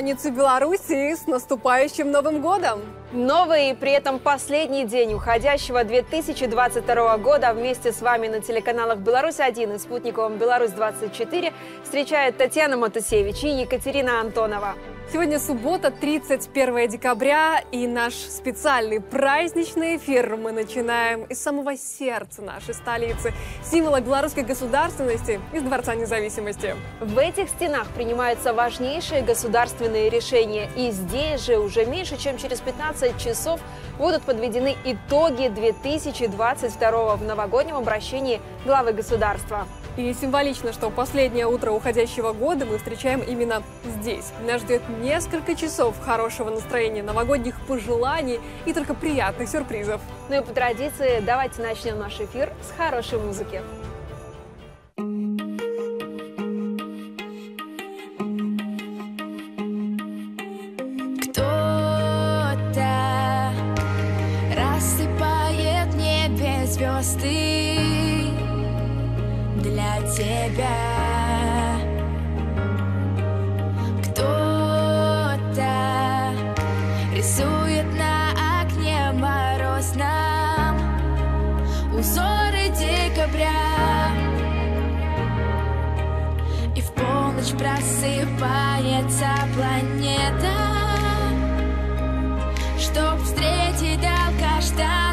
Раницы Беларуси с наступающим Новым годом! Новый и при этом последний день уходящего 2022 года вместе с вами на телеканалах «Беларусь-1» и спутниковом «Беларусь-24» встречают Татьяна Матусевич и Екатерина Антонова. Сегодня суббота, 31 декабря, и наш специальный праздничный эфир мы начинаем из самого сердца нашей столицы, символа белорусской государственности, из Дворца независимости. В этих стенах принимаются важнейшие государственные решения, и здесь же уже меньше, чем через 15 часов будут подведены итоги 2022 в новогоднем обращении главы государства. И символично, что последнее утро уходящего года мы встречаем именно здесь. Нас ждет несколько часов хорошего настроения, новогодних пожеланий и только приятных сюрпризов. Ну и по традиции давайте начнем наш эфир с хорошей музыки. Кто-то рассыпает в небе звезды для тебя. Кто-то рисует на окне морозном узоры декабря. И в полночь просыпается планета Чтоб встретить долгожданный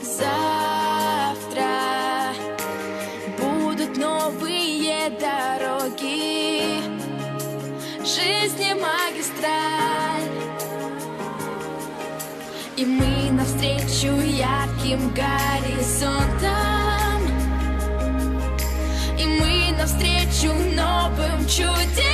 Завтра будут новые дороги. Жизни магистраль. И мы навстречу ярким горизонтам. И мы навстречу новым чудесам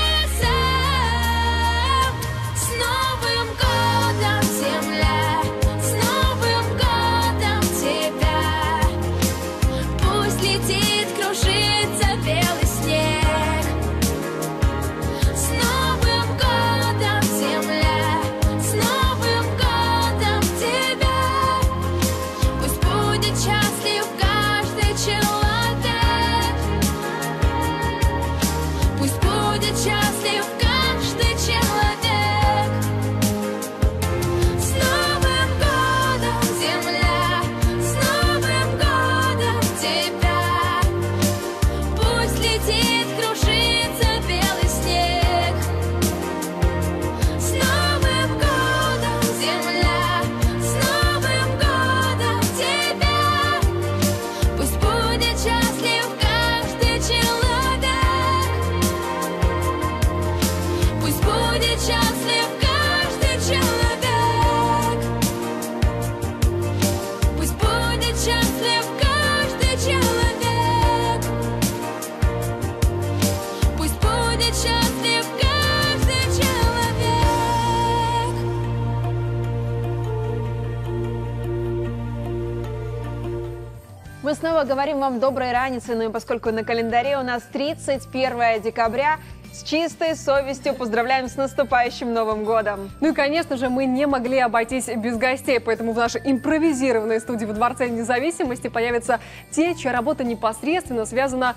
снова говорим вам доброй раницы, ну и поскольку на календаре у нас 31 декабря, с чистой совестью поздравляем с наступающим Новым годом. Ну и, конечно же, мы не могли обойтись без гостей, поэтому в нашей импровизированной студии во Дворце независимости появятся те, чья работа непосредственно связана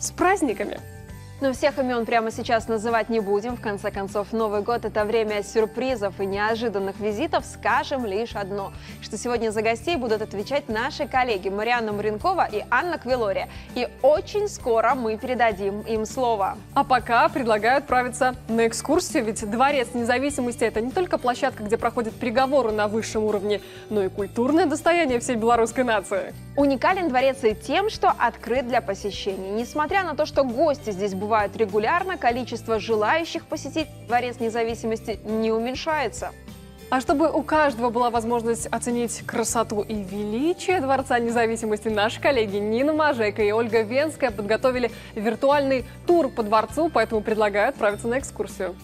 с праздниками. Но всех имен прямо сейчас называть не будем. В конце концов, Новый год – это время сюрпризов и неожиданных визитов. Скажем лишь одно, что сегодня за гостей будут отвечать наши коллеги Марианна Муренкова и Анна Квилория. И очень скоро мы передадим им слово. А пока предлагаю отправиться на экскурсию, ведь Дворец независимости – это не только площадка, где проходят переговоры на высшем уровне, но и культурное достояние всей белорусской нации. Уникален дворец и тем, что открыт для посещения. Несмотря на то, что гости здесь бывают регулярно, количество желающих посетить Дворец независимости не уменьшается. А чтобы у каждого была возможность оценить красоту и величие Дворца независимости, наши коллеги Нина Мажейка и Ольга Венская подготовили виртуальный тур по дворцу, поэтому предлагаю отправиться на экскурсию.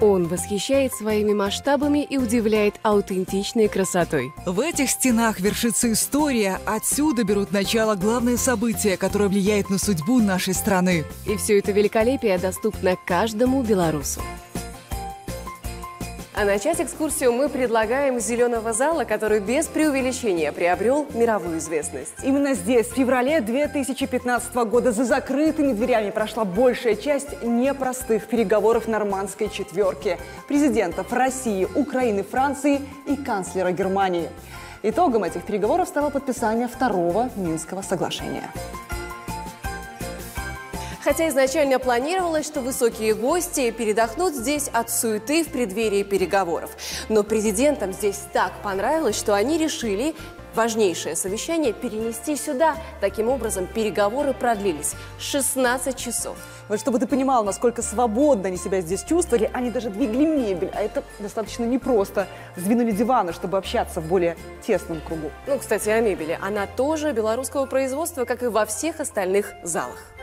Он восхищает своими масштабами и удивляет аутентичной красотой. В этих стенах вершится история. Отсюда берут начало главные события, которые влияют на судьбу нашей страны. И все это великолепие доступно каждому белорусу. А начать экскурсию мы предлагаем зеленого зала, который без преувеличения приобрел мировую известность. Именно здесь, в феврале 2015 года, за закрытыми дверями прошла большая часть непростых переговоров нормандской четверки президентов России, Украины, Франции и канцлера Германии. Итогом этих переговоров стало подписание второго Минского соглашения. Хотя изначально планировалось, что высокие гости передохнут здесь от суеты в преддверии переговоров. Но президентам здесь так понравилось, что они решили важнейшее совещание перенести сюда. Таким образом, переговоры продлились 16 часов. Вот чтобы ты понимал, насколько свободно они себя здесь чувствовали, они даже двигали мебель, а это достаточно непросто. Сдвинули диваны, чтобы общаться в более тесном кругу. Ну, кстати, о мебели. Она тоже белорусского производства, как и во всех остальных залах.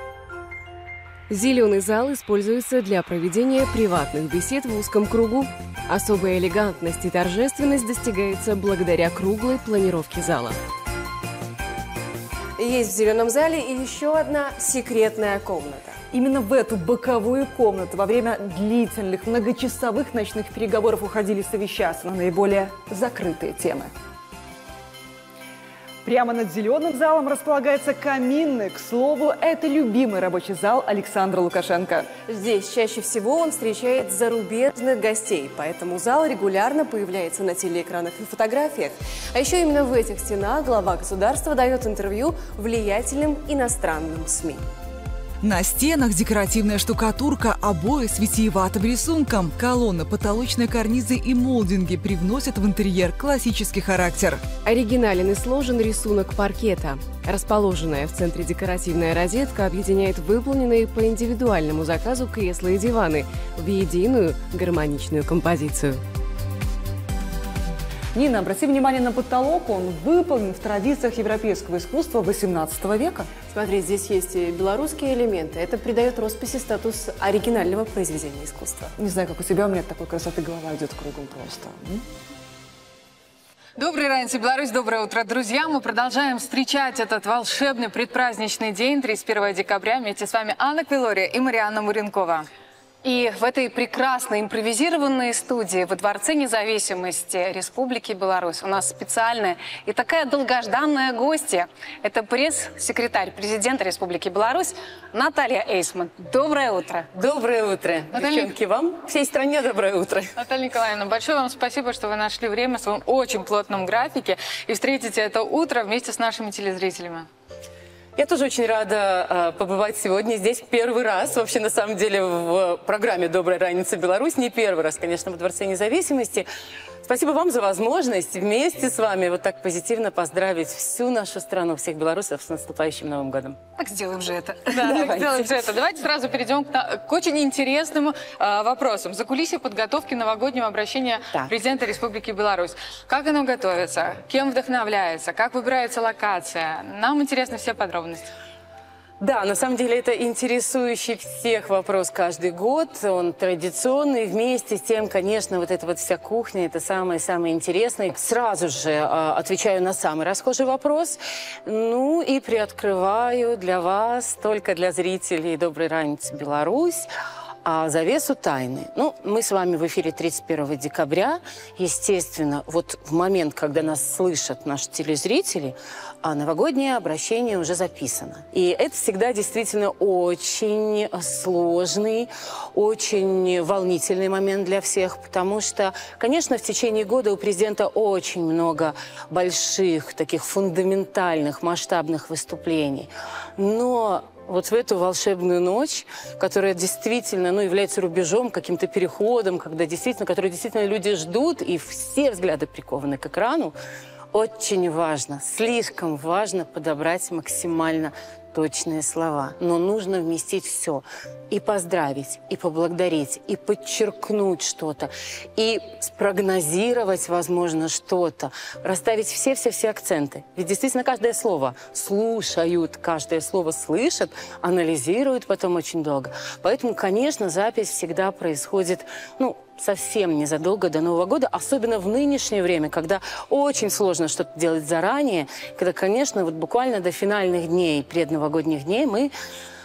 Зеленый зал используется для проведения приватных бесед в узком кругу. Особая элегантность и торжественность достигается благодаря круглой планировке зала. Есть в зеленом зале и еще одна секретная комната. Именно в эту боковую комнату во время длительных многочасовых ночных переговоров уходили совещаться на наиболее закрытые темы. Прямо над зеленым залом располагается каминный. К слову, это любимый рабочий зал Александра Лукашенко. Здесь чаще всего он встречает зарубежных гостей, поэтому зал регулярно появляется на телеэкранах и фотографиях. А еще именно в этих стенах глава государства дает интервью влиятельным иностранным СМИ. На стенах декоративная штукатурка, обои с витиеватым рисунком, колонны, потолочные карнизы и молдинги привносят в интерьер классический характер. Оригинален и сложен рисунок паркета. Расположенная в центре декоративная розетка объединяет выполненные по индивидуальному заказу кресла и диваны в единую гармоничную композицию. Нина, обрати внимание на потолок. Он выполнен в традициях европейского искусства XVIII века. Смотри, здесь есть и белорусские элементы. Это придает росписи статус оригинального произведения искусства. Не знаю, как у тебя, у меня от такой красоты голова идет кругом просто. Добрый ранец, Беларусь, доброе утро, друзья. Мы продолжаем встречать этот волшебный предпраздничный день, 31 декабря. Вместе с вами Анна Квилория и Марианна Муренкова. И в этой прекрасной импровизированной студии во Дворце независимости Республики Беларусь у нас специальная и такая долгожданная гостья. Это пресс-секретарь президента Республики Беларусь Наталья Эйсман. Доброе утро. Доброе утро, Наталья- девчонки, вам, всей стране доброе утро. Наталья Николаевна, большое вам спасибо, что вы нашли время в своем очень плотном графике и встретите это утро вместе с нашими телезрителями. Я тоже очень рада э, побывать сегодня здесь первый раз, вообще на самом деле в программе «Добрая раница Беларусь», не первый раз, конечно, во Дворце независимости. Спасибо вам за возможность вместе с вами вот так позитивно поздравить всю нашу страну, всех белорусов с наступающим Новым годом. Так сделаем же это. Да, так сделаем же это. Давайте сразу перейдем к, к очень интересным а, вопросам. За кулисье подготовки новогоднего обращения Так. президента Республики Беларусь. Как оно готовится? Кем вдохновляется? Как выбирается локация? Нам интересны все подробности. Да, на самом деле это интересующий всех вопрос каждый год. Он традиционный. Вместе с тем, конечно, вот эта вот вся кухня, это самое-самое интересное. Сразу же э, отвечаю на самый расхожий вопрос. Ну и приоткрываю для вас, только для зрителей «Доброй раницы, Беларусь», А завесу тайны. Ну, мы с вами в эфире 31 декабря. Естественно, вот в момент, когда нас слышат наши телезрители, а новогоднее обращение уже записано. И это всегда действительно очень сложный, очень волнительный момент для всех, потому что, конечно, в течение года у президента очень много больших, таких фундаментальных, масштабных выступлений. Но вот в эту волшебную ночь, которая действительно ну, является рубежом, каким-то переходом, когда действительно, который действительно люди ждут, и все взгляды прикованы к экрану, очень важно, слишком важно подобрать максимально точные слова. Но нужно вместить все. И поздравить, и поблагодарить, и подчеркнуть что-то, и спрогнозировать, возможно, что-то. Расставить все-все-все акценты. Ведь действительно каждое слово слушают, каждое слово слышат, анализируют потом очень долго. Поэтому, конечно, запись всегда происходит, ну, совсем незадолго до Нового года, особенно в нынешнее время, когда очень сложно что-то делать заранее, когда, конечно, вот буквально до финальных дней, предновогодних дней мы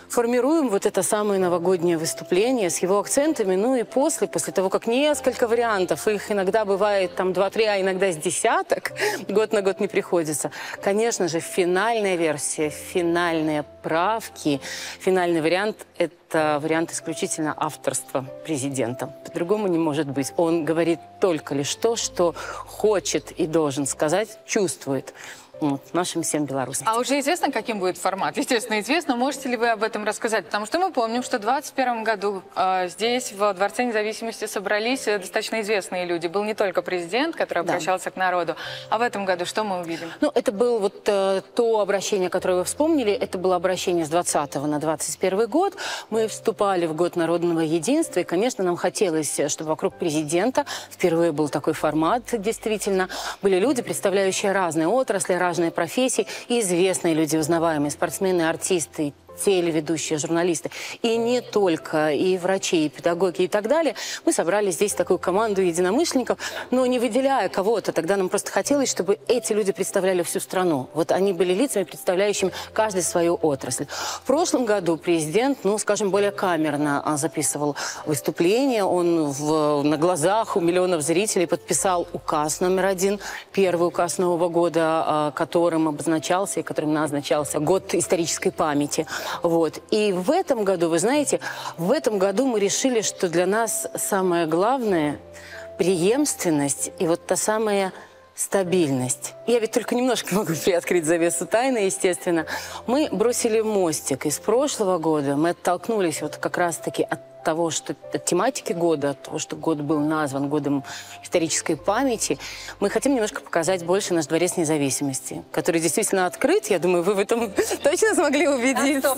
формируем вот это самое новогоднее выступление с его акцентами, ну и после, после того, как несколько вариантов, их иногда бывает там два-три, а иногда с десяток, год на год не приходится. Конечно же, финальная версия, финальные правки, финальный вариант – это вариант исключительно авторства президента. По-другому не может быть. Он говорит только лишь то, что хочет и должен сказать, чувствует вот, нашим всем белорусам. А уже известно, каким будет формат? Естественно, известно. Можете ли вы об этом рассказать? Потому что мы помним, что в 2021 году э, здесь, в Дворце независимости, собрались э, достаточно известные люди. Был не только президент, который Да. обращался к народу. А в этом году что мы увидим? Ну, это было вот э, то обращение, которое вы вспомнили. Это было обращение с 20 на 21 год. Мы вступали в год народного единства. И, конечно, нам хотелось, чтобы вокруг президента впервые был такой формат, действительно. Были люди, представляющие разные отрасли, разные профессии. И известные люди, узнаваемые, спортсмены, артисты, телеведущие, журналисты. И не только, и врачи, и педагоги, и так далее. Мы собрали здесь такую команду единомышленников, но не выделяя кого-то. Тогда нам просто хотелось, чтобы эти люди представляли всю страну. Вот они были лицами, представляющими каждый свою отрасль. В прошлом году президент, ну, скажем, более камерно а, записывал выступление. Он в- на глазах у миллионов зрителей подписал указ номер один, первый указ Нового года, а, которым обозначался и которым назначался год исторической памяти. Вот. И в этом году, вы знаете, в этом году мы решили, что для нас самое главное – преемственность и вот та самая стабильность. Я ведь только немножко могу приоткрыть завесу тайны, естественно. Мы бросили мостик из прошлого года, мы оттолкнулись вот как раз-таки от того, что от тематики года, от того, что год был назван годом исторической памяти, мы хотим немножко показать больше наш дворец независимости, который действительно открыт. Я думаю, вы в этом точно смогли убедиться.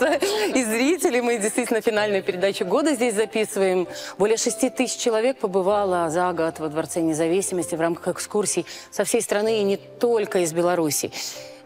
И зрители, мы действительно финальную передачу года здесь записываем. Более 6 тысяч человек побывало за год во Дворце независимости в рамках экскурсий со всей страны и не только из Беларуси.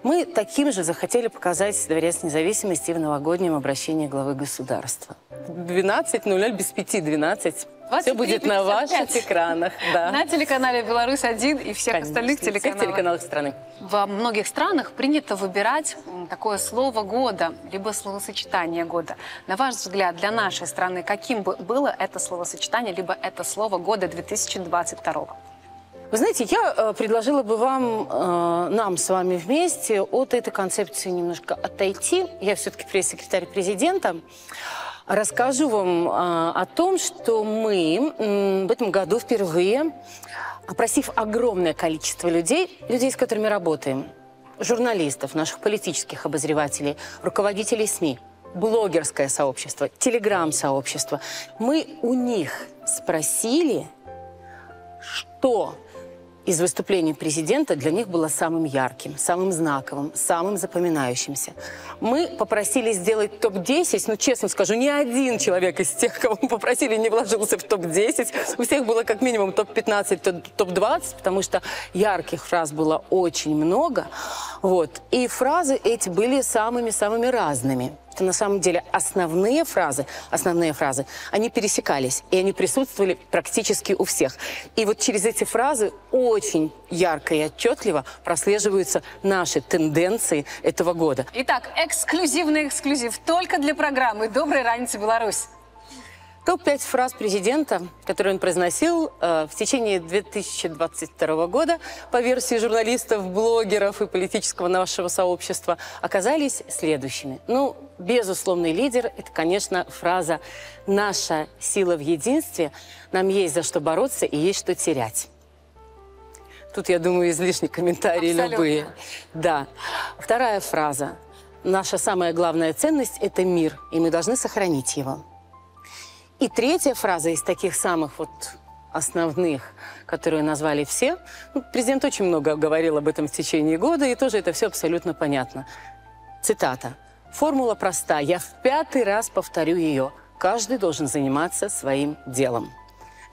Мы таким же захотели показать Дворец независимости в новогоднем обращении главы государства. 12.00 без 5.12. Все будет на 23:55. ваших экранах. Да. На телеканале «Беларусь-1» и всех Конечно, остальных всех телеканалах. телеканалах страны. Во многих странах принято выбирать такое слово года, либо словосочетание года. На ваш взгляд, для нашей страны каким бы было это словосочетание, либо это слово года 2022? Вы знаете, я э, предложила бы вам, э, нам с вами вместе от этой концепции немножко отойти. Я все-таки пресс-секретарь президента. Расскажу вам э, о том, что мы в этом году впервые, опросив огромное количество людей, людей, с которыми работаем, журналистов, наших политических обозревателей, руководителей СМИ, блогерское сообщество, телеграм-сообщество, мы у них спросили, что из выступлений президента для них было самым ярким, самым знаковым, самым запоминающимся. Мы попросили сделать топ-10, ну, честно скажу, ни один человек из тех, кого мы попросили, не вложился в топ-10. У всех было как минимум топ-15, то- топ-20, потому что ярких фраз было очень много. Вот. И фразы эти были самыми-самыми разными. Это на самом деле основные фразы, основные фразы, они пересекались, и они присутствовали практически у всех. И вот через эти фразы очень ярко и отчетливо прослеживаются наши тенденции этого года. Итак, эксклюзивный эксклюзив только для программы «Доброй раницы, Беларусь». Топ-5 фраз президента, которые он произносил э, в течение 2022 года по версии журналистов, блогеров и политического нашего сообщества, оказались следующими. Ну, безусловный лидер – это, конечно, фраза «Наша сила в единстве, нам есть за что бороться и есть что терять». Тут, я думаю, излишни комментарии Абсолютно. любые. Да. Вторая фраза. Наша самая главная ценность – это мир, и мы должны сохранить его. И третья фраза из таких самых вот основных, которые назвали все. Ну, президент очень много говорил об этом в течение года, и тоже это все абсолютно понятно. Цитата. «Формула проста. Я в пятый раз повторю ее. Каждый должен заниматься своим делом».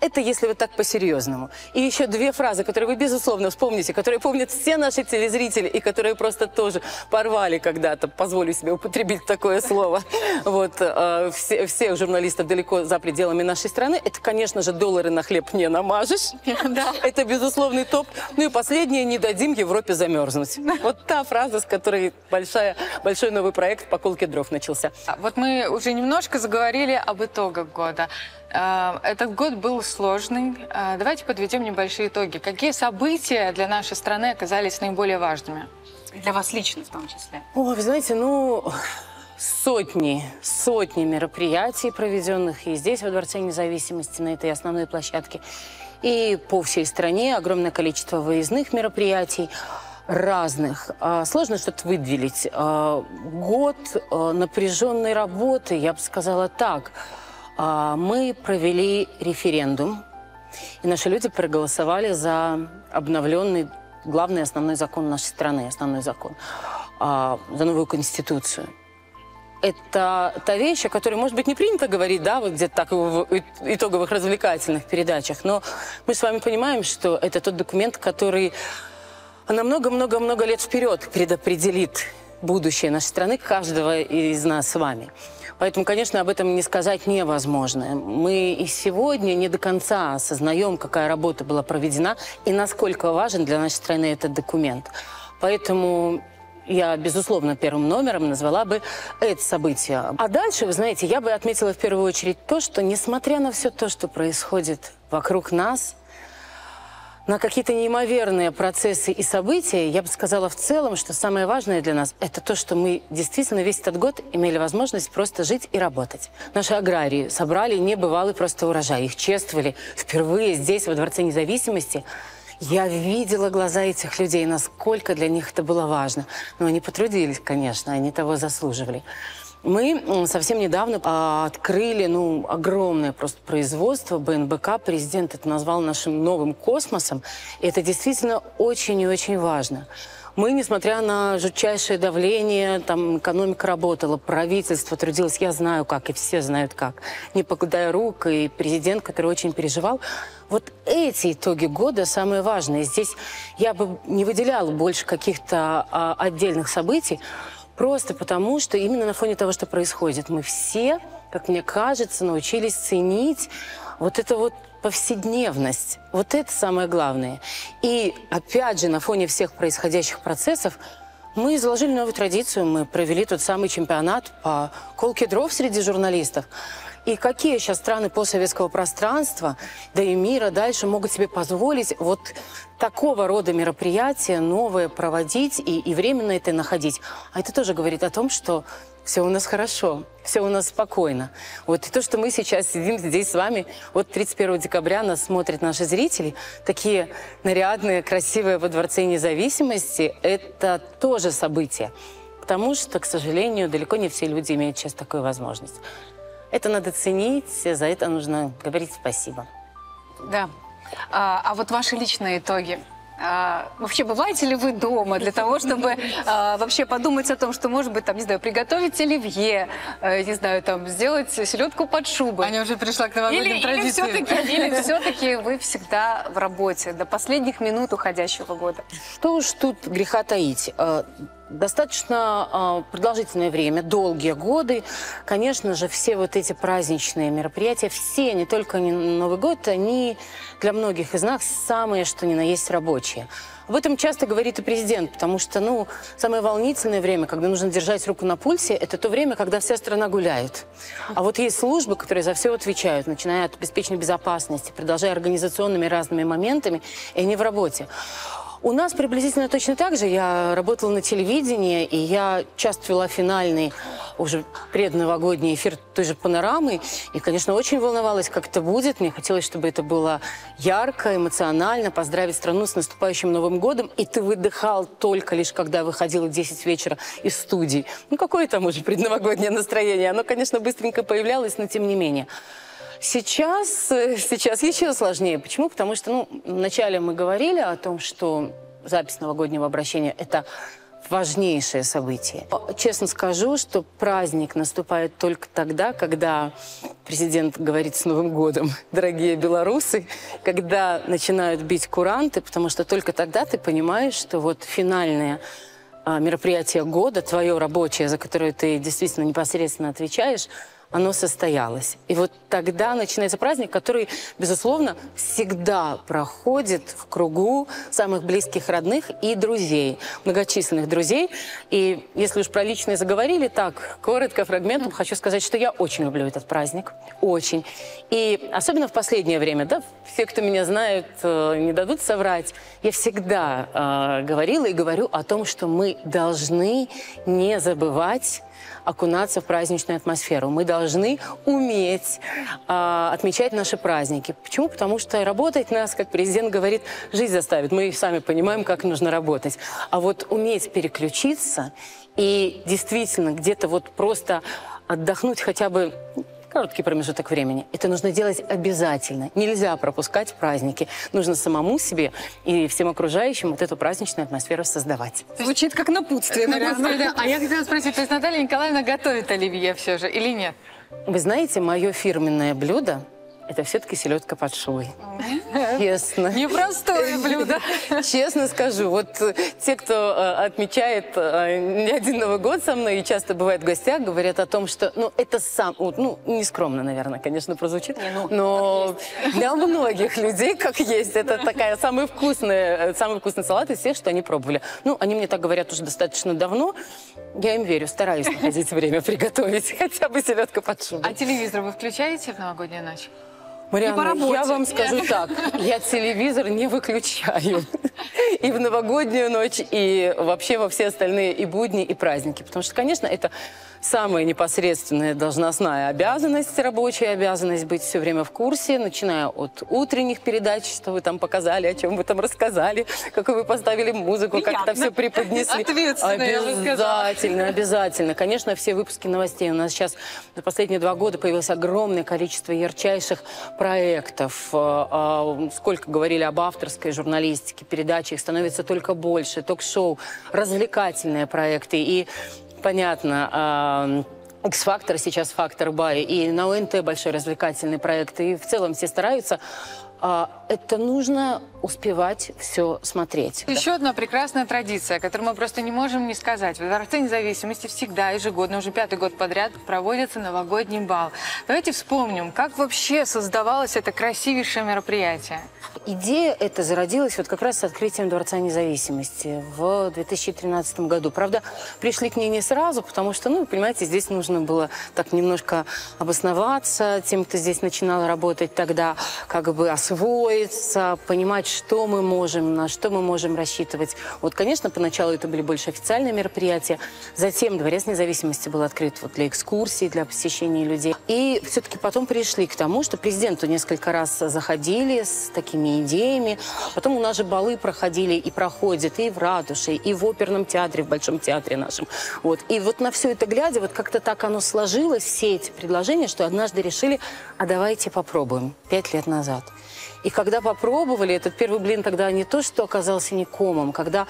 Это если вот так по-серьезному. И еще две фразы, которые вы, безусловно, вспомните, которые помнят все наши телезрители и которые просто тоже порвали когда-то, позволю себе употребить такое слово, вот, э, все, всех журналистов далеко за пределами нашей страны. Это, конечно же, доллары на хлеб не намажешь. Да. Это безусловный топ. Ну и последнее, не дадим Европе замерзнуть. Вот та фраза, с которой большая, большой новый проект по колке дров начался. А, Вот мы уже немножко заговорили об итогах года. Э, Этот год был сложный. Э, Давайте подведем небольшие итоги. Какие события для нашей страны оказались наиболее важными? Для вас лично в том числе. О, вы знаете, ну, сотни, сотни мероприятий проведенных и здесь, во Дворце независимости, на этой основной площадке, и по всей стране огромное количество выездных мероприятий разных. А, Сложно что-то выделить. А, Год а, напряженной работы, я бы сказала так. А, Мы провели референдум, и наши люди проголосовали за обновленный главный основной закон нашей страны, основной закон, а, за новую конституцию. Это та вещь, о которой, может быть, не принято говорить, да, вот где-то так в итоговых развлекательных передачах, но мы с вами понимаем, что это тот документ, который на много-много-много лет вперед предопределит будущее нашей страны, каждого из нас с вами. Поэтому, конечно, об этом не сказать невозможно. Мы и сегодня не до конца осознаем, какая работа была проведена и насколько важен для нашей страны этот документ. Поэтому я, безусловно, первым номером назвала бы это событие. А дальше, вы знаете, я бы отметила в первую очередь то, что, несмотря на все то, что происходит вокруг нас, на какие-то неимоверные процессы и события, я бы сказала в целом, что самое важное для нас – это то, что мы действительно весь этот год имели возможность просто жить и работать. Наши аграрии собрали небывалый просто урожай, их чествовали впервые здесь, во Дворце независимости. Я видела глаза этих людей, насколько для них это было важно. Но они потрудились, конечно, они того заслуживали. Мы совсем недавно а, открыли ну, огромное просто производство БНБК. Президент это назвал нашим новым космосом. И это действительно очень и очень важно. Мы, несмотря на жутчайшее давление, там экономика работала, правительство трудилось, я знаю как, и все знают как, не покладая рук, и президент, который очень переживал. Вот эти итоги года самые важные. Здесь я бы не выделяла больше каких-то а, отдельных событий, Просто потому, что именно на фоне того, что происходит, мы все, как мне кажется, научились ценить вот это вот повседневность. Вот это самое главное. И опять же, на фоне всех происходящих процессов, мы заложили новую традицию. Мы провели тот самый чемпионат по колке дров среди журналистов. И какие сейчас страны постсоветского пространства, да и мира дальше могут себе позволить вот такого рода мероприятия новые проводить и, и временно это находить. А это тоже говорит о том, что все у нас хорошо, все у нас спокойно. Вот и то, что мы сейчас сидим здесь с вами, вот 31 декабря нас смотрят наши зрители, такие нарядные, красивые во Дворце независимости, это тоже событие. Потому что, к сожалению, далеко не все люди имеют сейчас такую возможность. Это надо ценить, за это нужно говорить спасибо. Да. А, а вот ваши личные итоги? А, вообще, бываете ли вы дома для того, чтобы а, вообще подумать о том, что, может быть, там, не знаю, приготовить оливье, э, не знаю, там, сделать селедку под шубой? Аня уже пришла к новогодним Или, или традициям. все-таки, или все-таки вы всегда в работе до последних минут уходящего года? Что уж тут греха таить. Достаточно а, продолжительное время, долгие годы, конечно же, все вот эти праздничные мероприятия, все, не только Новый год, они для многих из нас самые, что ни на есть, рабочие. Об этом часто говорит и президент, потому что, ну, самое волнительное время, когда нужно держать руку на пульсе, это то время, когда вся страна гуляет. А вот есть службы, которые за все отвечают, начиная от обеспечения безопасности, продолжая организационными разными моментами, и они в работе. У нас приблизительно точно так же. Я работала на телевидении, и я часто вела финальный, уже предновогодний эфир той же «Панорамы». И, конечно, очень волновалась, как это будет. Мне хотелось, чтобы это было ярко, эмоционально, поздравить страну с наступающим Новым годом. И ты выдыхал только лишь, когда выходила в 10 вечера из студии. Ну, какое там уже предновогоднее настроение? Оно, конечно, быстренько появлялось, но тем не менее. Сейчас, э, сейчас еще сложнее. Почему? Потому что, ну, вначале мы говорили о том, что запись новогоднего обращения – это важнейшее событие. Честно скажу, что праздник наступает только тогда, когда президент говорит с Новым годом, дорогие белорусы, когда начинают бить куранты, потому что только тогда ты понимаешь, что вот финальное а, мероприятие года, твое рабочее, за которое ты действительно непосредственно отвечаешь, оно состоялось. И вот тогда начинается праздник, который, безусловно, всегда проходит в кругу самых близких родных и друзей, многочисленных друзей. И если уж про личные заговорили, так, коротко, фрагментом, хочу сказать, что я очень люблю этот праздник. Очень. И особенно в последнее время, да, все, кто меня знают, э, не дадут соврать, я всегда э, говорила и говорю о том, что мы должны не забывать окунаться в праздничную атмосферу. Мы должны уметь э, отмечать наши праздники. Почему? Потому что работать нас, как президент говорит, жизнь заставит. Мы сами понимаем, как нужно работать. А вот уметь переключиться и действительно где-то вот просто отдохнуть хотя бы короткий промежуток времени. Это нужно делать обязательно. Нельзя пропускать праздники. Нужно самому себе и всем окружающим вот эту праздничную атмосферу создавать. Звучит как напутствие. Напутствие, да. А я хотела спросить, то есть Наталья Николаевна готовит оливье все же или нет? Вы знаете, мое фирменное блюдо это все-таки селедка под шубой. Честно. Непростое блюдо. Честно скажу, вот э, те, кто э, отмечает э, не один Новый год со мной и часто бывает в гостях, говорят о том, что, ну, это сам, ну, нескромно, наверное, конечно, прозвучит, ну, но для многих людей, как есть, это такая самая вкусная, самый вкусный салат из всех, что они пробовали. Ну, они мне так говорят уже достаточно давно, я им верю, стараюсь находить время приготовить хотя бы селедка под шубой. А телевизор вы включаете в новогоднюю ночь? Марианна, я вам скажу так, я телевизор не выключаю. И в новогоднюю ночь, и вообще во все остальные и будни, и праздники. Потому что, конечно, это самая непосредственная должностная обязанность, рабочая обязанность быть все время в курсе, начиная от утренних передач, что вы там показали, о чем вы там рассказали, какую вы поставили музыку, как это все преподнесли. Ответственно. Обязательно, обязательно. Конечно, все выпуски новостей. У нас сейчас за последние два года появилось огромное количество ярчайших проектов. А, а, Сколько говорили об авторской журналистике, передачи, их становится только больше. Ток-шоу, развлекательные проекты. И понятно, а, X-фактор сейчас фактор Бай, и на ОНТ большой развлекательный проект, и в целом все стараются. А, Это нужно успевать все смотреть. Еще одна прекрасная традиция, которую мы просто не можем не сказать. В Дворце независимости всегда, ежегодно, уже пятый год подряд проводится новогодний бал. Давайте вспомним, как вообще создавалось это красивейшее мероприятие. Идея эта зародилась вот как раз с открытием Дворца независимости в 2013 году. Правда, пришли к ней не сразу, потому что, ну, понимаете, здесь нужно было так немножко обосноваться тем, кто здесь начинал работать тогда, как бы освоиться, понимать, что мы можем, на что мы можем рассчитывать. Вот, конечно, поначалу это были больше официальные мероприятия. Затем Дворец независимости был открыт вот для экскурсий, для посещения людей. И все-таки потом пришли к тому, что президенту несколько раз заходили с такими идеями. Потом у нас же балы проходили и проходят и в Ратуше, и в оперном театре, в Большом театре нашем. Вот. И вот на все это глядя, вот как-то так оно сложилось, все эти предложения, что однажды решили, а давайте попробуем, пять лет назад. И когда попробовали, этот первый блин тогда не то, что оказался не комом, когда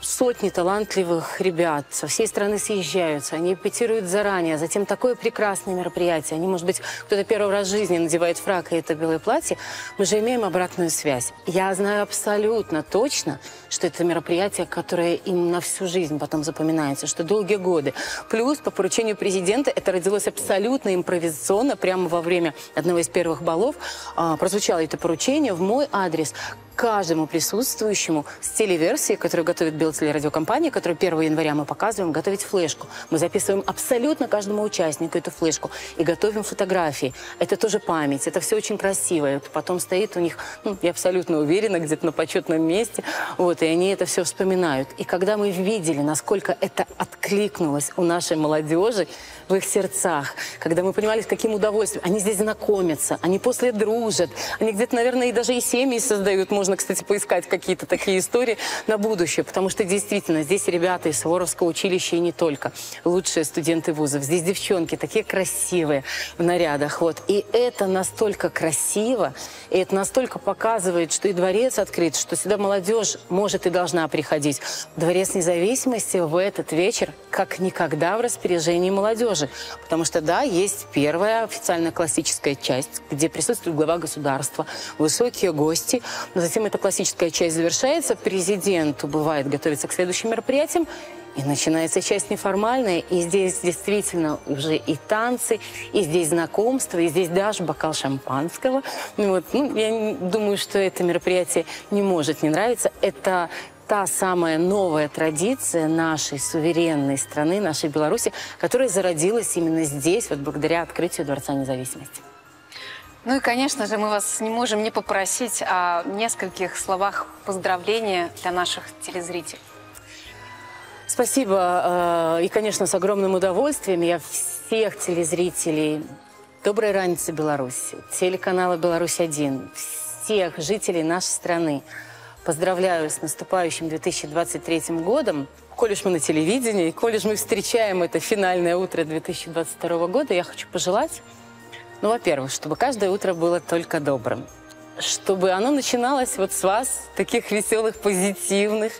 сотни талантливых ребят со всей страны съезжаются, они репетируют заранее, затем такое прекрасное мероприятие. Они, может быть, кто-то первый раз в жизни надевает фрак и это белое платье. Мы же имеем обратную связь. Я знаю абсолютно точно, что это мероприятие, которое им на всю жизнь потом запоминается, что долгие годы. Плюс по поручению президента это родилось абсолютно импровизационно, прямо во время одного из первых балов а, прозвучало это поручение в мой адрес каждому присутствующему с телеверсией, которую готовит Белтелерадиокомпания, которую 1 января мы показываем, готовить флешку. Мы записываем абсолютно каждому участнику эту флешку и готовим фотографии. Это тоже память, это все очень красиво. Это потом стоит у них, ну, я абсолютно уверена, где-то на почетном месте. Вот, и они это все вспоминают. И когда мы видели, насколько это откликнулось у нашей молодежи, в их сердцах, когда мы понимали, с каким удовольствием. Они здесь знакомятся, они после дружат, они где-то, наверное, и даже и семьи создают. Можно, кстати, поискать какие-то такие истории на будущее, потому что действительно здесь ребята из Суворовского училища и не только. Лучшие студенты вузов. Здесь девчонки такие красивые в нарядах. Вот. И это настолько красиво, и это настолько показывает, что и дворец открыт, что сюда молодежь может и должна приходить. Дворец независимости в этот вечер как никогда в распоряжении молодежи. Потому что, да, есть первая официальная классическая часть, где присутствует глава государства, высокие гости. Но затем эта классическая часть завершается, президент убывает готовиться к следующим мероприятиям, и начинается часть неформальная, и здесь действительно уже и танцы, и здесь знакомство, и здесь даже бокал шампанского. Ну Вот. Ну, я думаю, что это мероприятие не может не нравиться. Это та самая новая традиция нашей суверенной страны, нашей Беларуси, которая зародилась именно здесь, вот благодаря открытию Дворца независимости. Ну и, конечно же, мы вас не можем не попросить о нескольких словах поздравления для наших телезрителей. Спасибо. э, И, конечно, с огромным удовольствием я всех телезрителей «Доброй раницы, Беларусь», телеканала «Беларусь-1», всех жителей нашей страны поздравляю с наступающим 2023 годом. Коль уж мы на телевидении, коль уж мы встречаем это финальное утро 2022 года, я хочу пожелать, ну, во-первых, чтобы каждое утро было только добрым. Чтобы оно начиналось вот с вас, таких веселых, позитивных,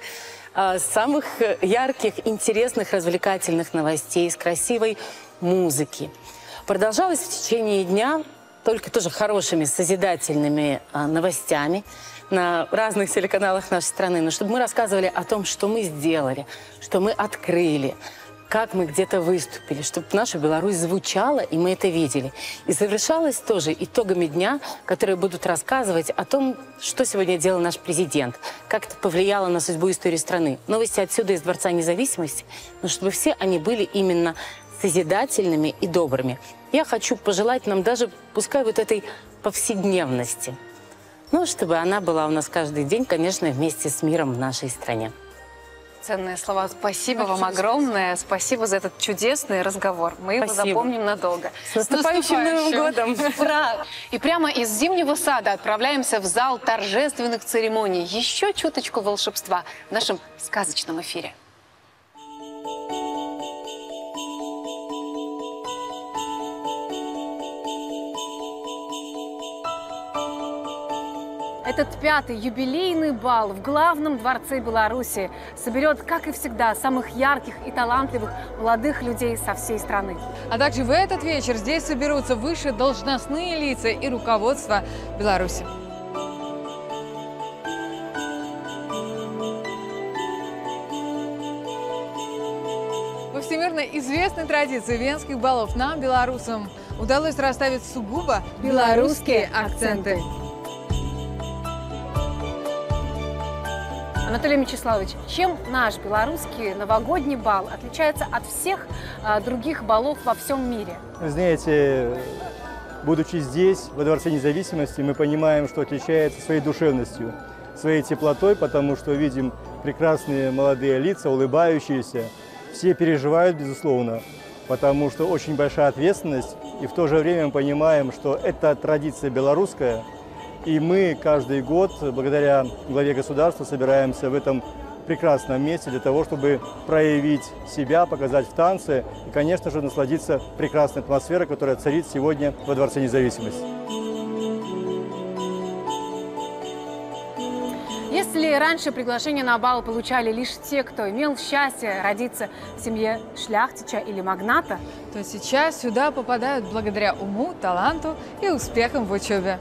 а, самых э, ярких, интересных, развлекательных новостей, с красивой музыки. Продолжалось в течение дня только тоже хорошими, созидательными а, новостями на разных телеканалах нашей страны, но чтобы мы рассказывали о том, что мы сделали, что мы открыли, как мы где-то выступили, чтобы наша Беларусь звучала, и мы это видели. И завершалось тоже итогами дня, которые будут рассказывать о том, что сегодня делал наш президент, как это повлияло на судьбу истории страны. Новости отсюда из Дворца независимости, но чтобы все они были именно созидательными и добрыми. Я хочу пожелать нам даже, пускай вот этой повседневности, ну, чтобы она была у нас каждый день, конечно, вместе с миром в нашей стране. Ценные слова. Спасибо вам огромное. Спасибо за этот чудесный разговор. Мы его Спасибо. запомним надолго. С наступающим Новым годом! Ура! И прямо из Зимнего сада отправляемся в зал торжественных церемоний. Еще чуточку волшебства в нашем сказочном эфире. Этот пятый юбилейный бал в главном дворце Беларуси соберет, как и всегда, самых ярких и талантливых молодых людей со всей страны. А также в этот вечер здесь соберутся высшие должностные лица и руководство Беларуси. По всемирно известной традиции венских балов нам, белорусам, удалось расставить сугубо белорусские акценты. Анатолий Мячеславович, чем наш белорусский новогодний бал отличается от всех а, других балов во всем мире? Знаете, будучи здесь, во Дворце независимости, мы понимаем, что отличается своей душевностью, своей теплотой, потому что видим прекрасные молодые лица, улыбающиеся. Все переживают, безусловно, потому что очень большая ответственность, и в то же время мы понимаем, что это традиция белорусская, и мы каждый год, благодаря главе государства, собираемся в этом прекрасном месте для того, чтобы проявить себя, показать в танце и, конечно же, насладиться прекрасной атмосферой, которая царит сегодня во Дворце независимости. Если раньше приглашение на бал получали лишь те, кто имел счастье родиться в семье шляхтича или магната, то сейчас сюда попадают благодаря уму, таланту и успехам в учебе.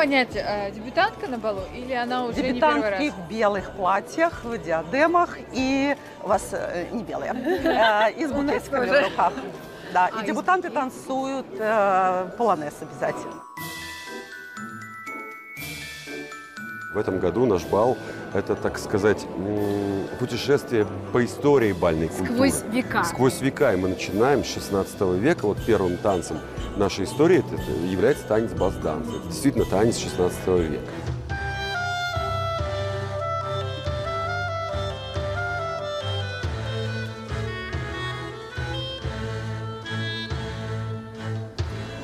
Понять, э, дебютантка на балу или она уже не первый раз? Дебютантки в белых платьях, в диадемах и у вас э, не белые, э, и с букетиками в руках. Да, А, и дебютанты танцуют полонез обязательно. В этом году наш бал – это, так сказать, путешествие по истории бальной культуры. сквозь века. Сквозь века. И мы начинаем с 16 века. Вот первым танцем нашей истории это, является танец бас-данс. Это действительно танец 16 века.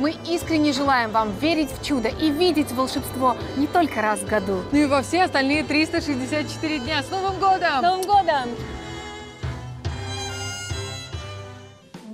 Мы искренне желаем вам верить в чудо и видеть волшебство не только раз в году. Ну и во все остальные 364 дня. С Новым годом! Новым годом!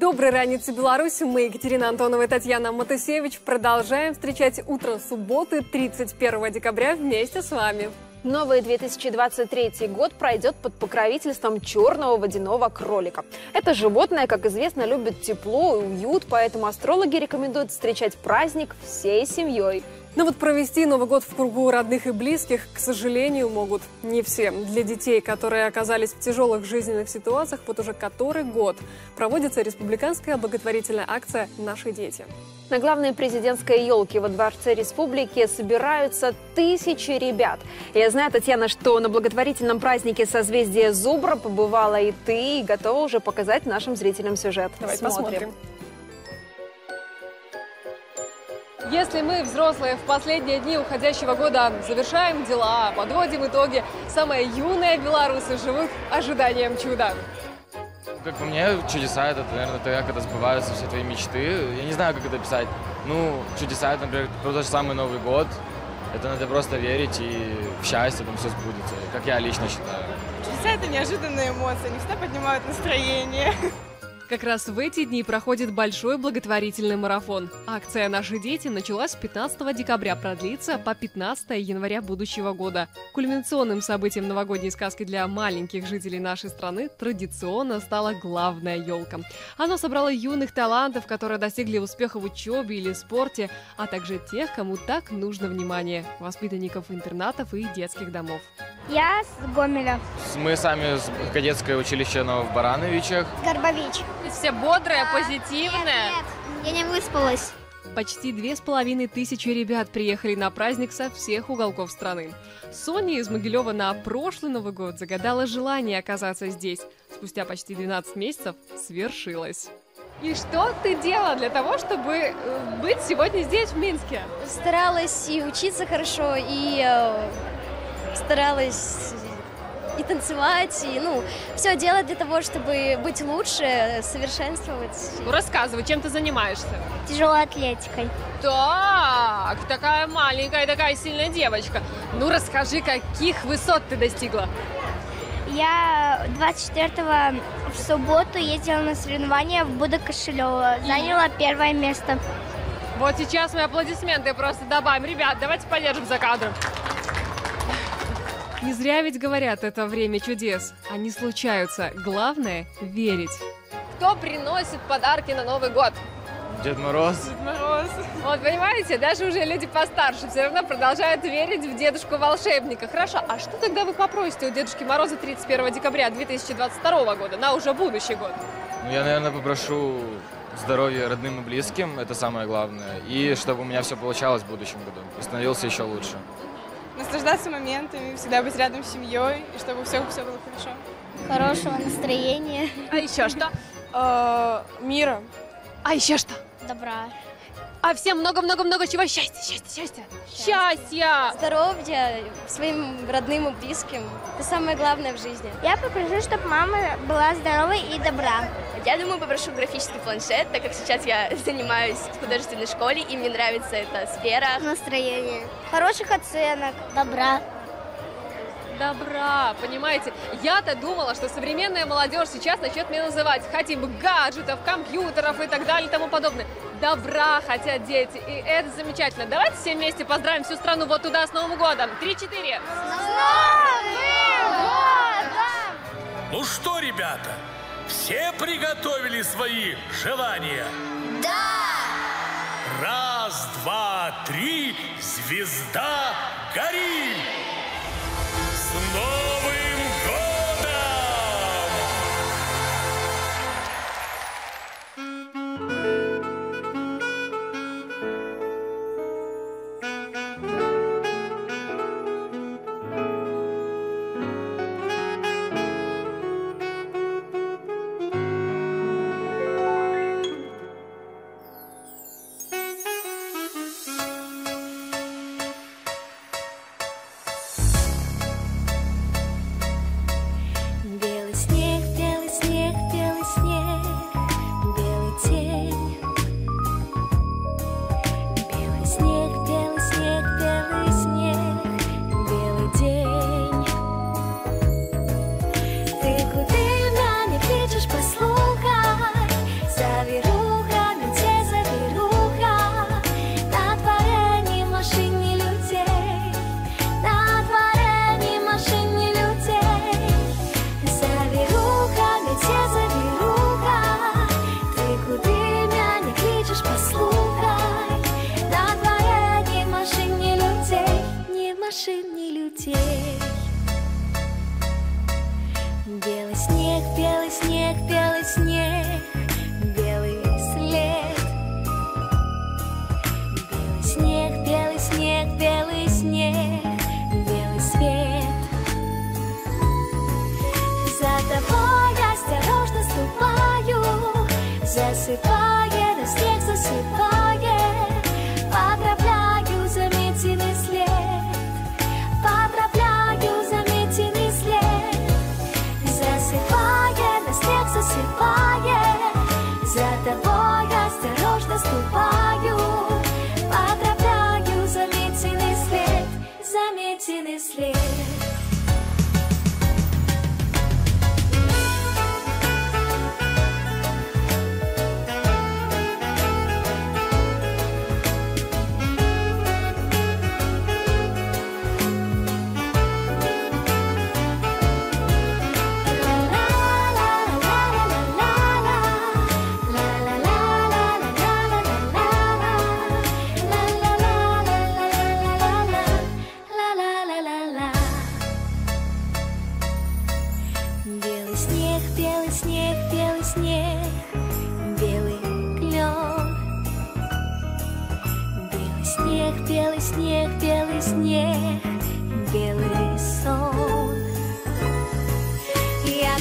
Доброй раницы, Беларусь! Мы, Екатерина Антонова и Татьяна Матусевич, продолжаем встречать утро субботы, 31 декабря вместе с вами. Новый 2023 год пройдет под покровительством черного водяного кролика. Это животное, как известно, любит тепло и уют, поэтому астрологи рекомендуют встречать праздник всей семьей. Но вот провести Новый год в кругу родных и близких, к сожалению, могут не все. Для детей, которые оказались в тяжелых жизненных ситуациях, вот уже который год проводится республиканская благотворительная акция «Наши дети». На главной президентской елке во Дворце Республики собираются тысячи ребят. Я знаю, Татьяна, что на благотворительном празднике созвездия Зубра побывала и ты, и готова уже показать нашим зрителям сюжет. Давайте посмотрим. Если мы, взрослые, в последние дни уходящего года завершаем дела, подводим итоги, самые юные белорусы живут ожиданием чуда. Как по мне, чудеса это, наверное, тогда, когда сбываются все твои мечты. Я не знаю, как это описать. Ну, чудеса, это, например, тот же самый Новый год. Это надо просто верить и в счастье там все сбудется, как я лично считаю. Чудеса – это неожиданные эмоции, они всегда поднимают настроение. Как раз в эти дни проходит большой благотворительный марафон. Акция «Наши дети» началась с 15 декабря, продлится по 15 января будущего года. Кульминационным событием новогодней сказки для маленьких жителей нашей страны традиционно стала главная елка. Оно собрало юных талантов, которые достигли успеха в учебе или спорте, а также тех, кому так нужно внимание – воспитанников интернатов и детских домов. Я с Гомеля. Мы сами с кадетское училище в Барановичах. Горбович. Все бодрые, позитивные. Я не выспалась. Почти две с половиной тысячи ребят приехали на праздник со всех уголков страны. Соня из Могилева на прошлый Новый год загадала желание оказаться здесь. Спустя почти 12 месяцев свершилось. И что ты делала для того, чтобы э, быть сегодня здесь, в Минске? Старалась и учиться хорошо, и э, старалась и танцевать, и, ну, все делать для того, чтобы быть лучше, совершенствовать. Ну, рассказывай, чем ты занимаешься? Тяжелой атлетикой. Так, такая маленькая, такая сильная девочка. Ну, расскажи, каких высот ты достигла? Я 24 в субботу ездила на соревнования в Будокошелево. Заняла первое место. Вот сейчас мы аплодисменты просто добавим. Ребят, давайте поддержим за кадром. Не зря ведь говорят, это время чудес. Они случаются. Главное – верить. Кто приносит подарки на Новый год? Дед Мороз. Дед Мороз. Вот, понимаете, даже уже люди постарше все равно продолжают верить в дедушку-волшебника. Хорошо, а что тогда вы попросите у Дедушки Мороза 31 декабря 2022 года, на уже будущий год? Ну, я, наверное, попрошу здоровья родным и близким, это самое главное. И чтобы у меня все получалось в будущем году. И становился еще лучше. Наслаждаться моментами, всегда быть рядом с семьей, и чтобы все, все было хорошо. Хорошего настроения. А еще что? мира. А еще что? Добра. А всем много-много-много чего? Счастья, счастья, счастья. Счастья! Здоровья своим родным и близким. Это самое главное в жизни. Я попрошу, чтобы мама была здоровой и добра. Я думаю, попрошу графический планшет, так как сейчас я занимаюсь в художественной школе, и мне нравится эта сфера. Настроение. Хороших оценок. Добра. Добра, понимаете? Я-то думала, что современная молодежь сейчас начнет меня называть хотим гаджетов, компьютеров и так далее и тому подобное. Добра хотят дети, и это замечательно. Давайте все вместе поздравим всю страну вот туда с Новым годом. Три-четыре. Ну что, ребята, все приготовили свои желания? Да! Раз, два, три, звезда, гори! С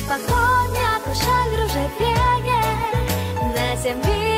Як погоня, душа ружевее, на земле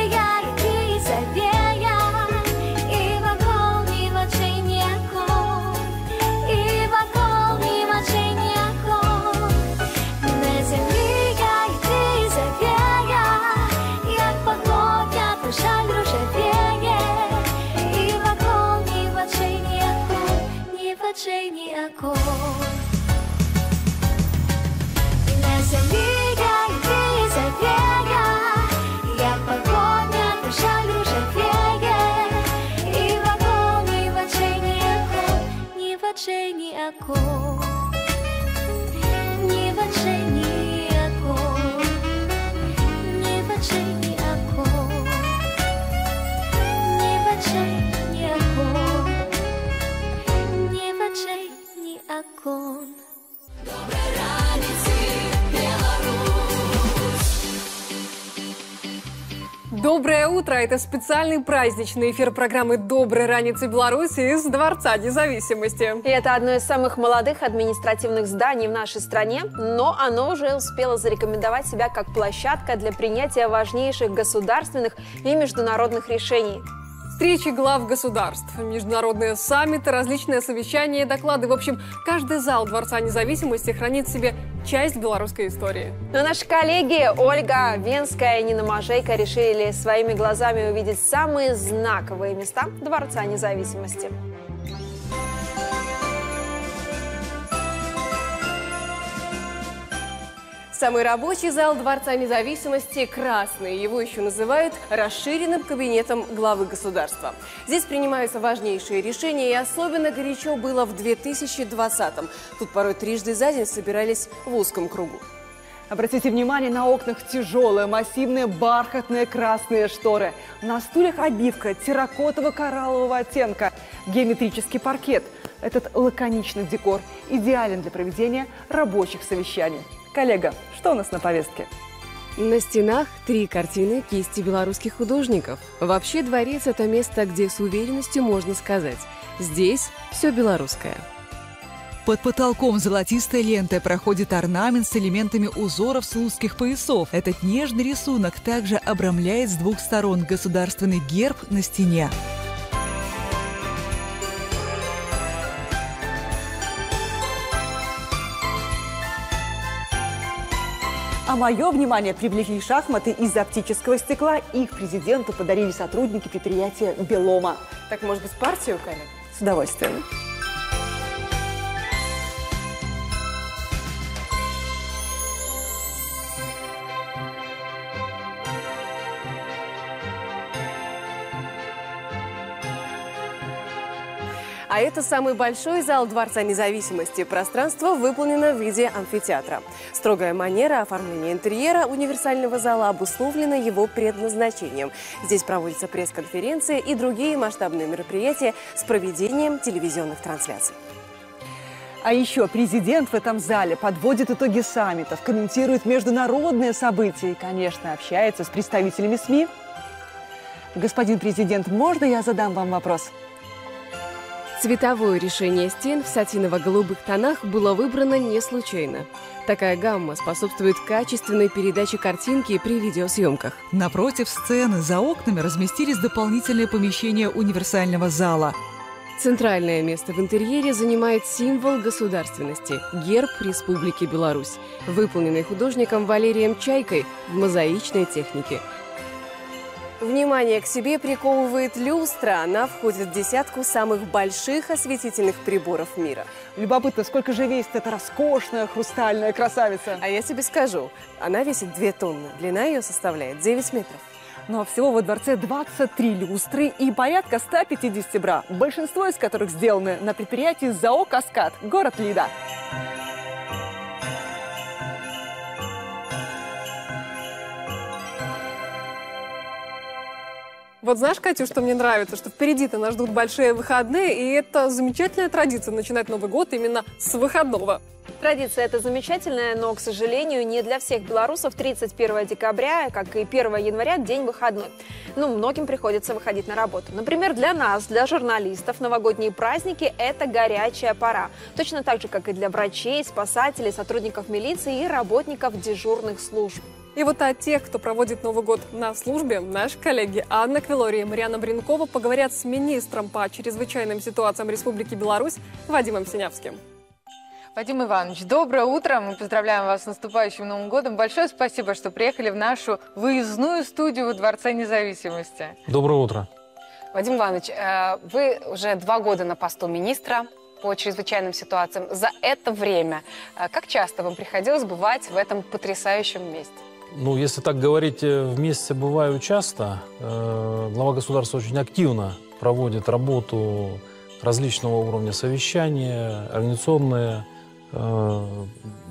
Доброе утро! Это специальный праздничный эфир программы «Доброй раницы Беларуси» из Дворца независимости. И это одно из самых молодых административных зданий в нашей стране, но оно уже успело зарекомендовать себя как площадка для принятия важнейших государственных и международных решений. Встречи глав государств, международные саммиты, различные совещания и доклады. В общем, каждый зал Дворца независимости хранит в себе часть белорусской истории. Но наши коллеги Ольга Венская и Нина Мажейка решили своими глазами увидеть самые знаковые места Дворца независимости. Самый рабочий зал Дворца независимости – красный. Его еще называют расширенным кабинетом главы государства. Здесь принимаются важнейшие решения, и особенно горячо было в 2020-м. Тут порой трижды за день собирались в узком кругу. Обратите внимание, на окнах тяжелые, массивные, бархатные красные шторы. На стульях обивка терракотово-кораллового оттенка, геометрический паркет. Этот лаконичный декор идеален для проведения рабочих совещаний. Коллега, что у нас на повестке? На стенах три картины кисти белорусских художников. Вообще дворец – это место, где с уверенностью можно сказать – здесь все белорусское. Под потолком золотистой лентой проходит орнамент с элементами узоров слуцких поясов. Этот нежный рисунок также обрамляет с двух сторон государственный герб на стене. А мое внимание привлекли шахматы из оптического стекла. Их президенту подарили сотрудники предприятия «Белома». Так, может быть, партию, коллег? С удовольствием. Это самый большой зал Дворца независимости. Пространство выполнено в виде амфитеатра. Строгая манера оформления интерьера универсального зала обусловлена его предназначением. Здесь проводятся пресс-конференции и другие масштабные мероприятия с проведением телевизионных трансляций. А еще президент в этом зале подводит итоги саммитов, комментирует международные события и, конечно, общается с представителями СМИ. Господин президент, можно я задам вам вопрос? Цветовое решение стен в сатиново-голубых тонах было выбрано не случайно. Такая гамма способствует качественной передаче картинки при видеосъемках. Напротив сцены за окнами разместились дополнительные помещения универсального зала. Центральное место в интерьере занимает символ государственности – герб Республики Беларусь, выполненный художником Валерием Чайкой в мозаичной технике – Внимание к себе приковывает люстра. Она входит в десятку самых больших осветительных приборов мира. Любопытно, сколько же весит эта роскошная хрустальная красавица? А я тебе скажу, она весит 2 тонны. Длина ее составляет 9 метров. Ну а всего во дворце 23 люстры и порядка 150 бра, большинство из которых сделаны на предприятии ЗАО «Каскад», город Лида. Вот знаешь, Катю, что мне нравится, что впереди-то нас ждут большие выходные, и это замечательная традиция начинать Новый год именно с выходного. Традиция эта замечательная, но, к сожалению, не для всех белорусов 31 декабря, как и 1 января, день выходной. Ну, многим приходится выходить на работу. Например, для нас, для журналистов, новогодние праздники – это горячая пора. Точно так же, как и для врачей, спасателей, сотрудников милиции и работников дежурных служб. И вот о тех, кто проводит Новый год на службе, наши коллеги Анна Квилори и Марьяна Бринкова поговорят с министром по чрезвычайным ситуациям Республики Беларусь Вадимом Синявским. Вадим Иванович, доброе утро. Мы поздравляем вас с наступающим Новым годом. Большое спасибо, что приехали в нашу выездную студию во Дворце независимости. Доброе утро. Вадим Иванович, э, вы уже два года на посту министра по чрезвычайным ситуациям. За это время э, как часто вам приходилось бывать в этом потрясающем месте? Ну, если так говорить, э, в месяце бываю часто. Э, глава государства очень активно проводит работу различного уровня совещания, организационные э,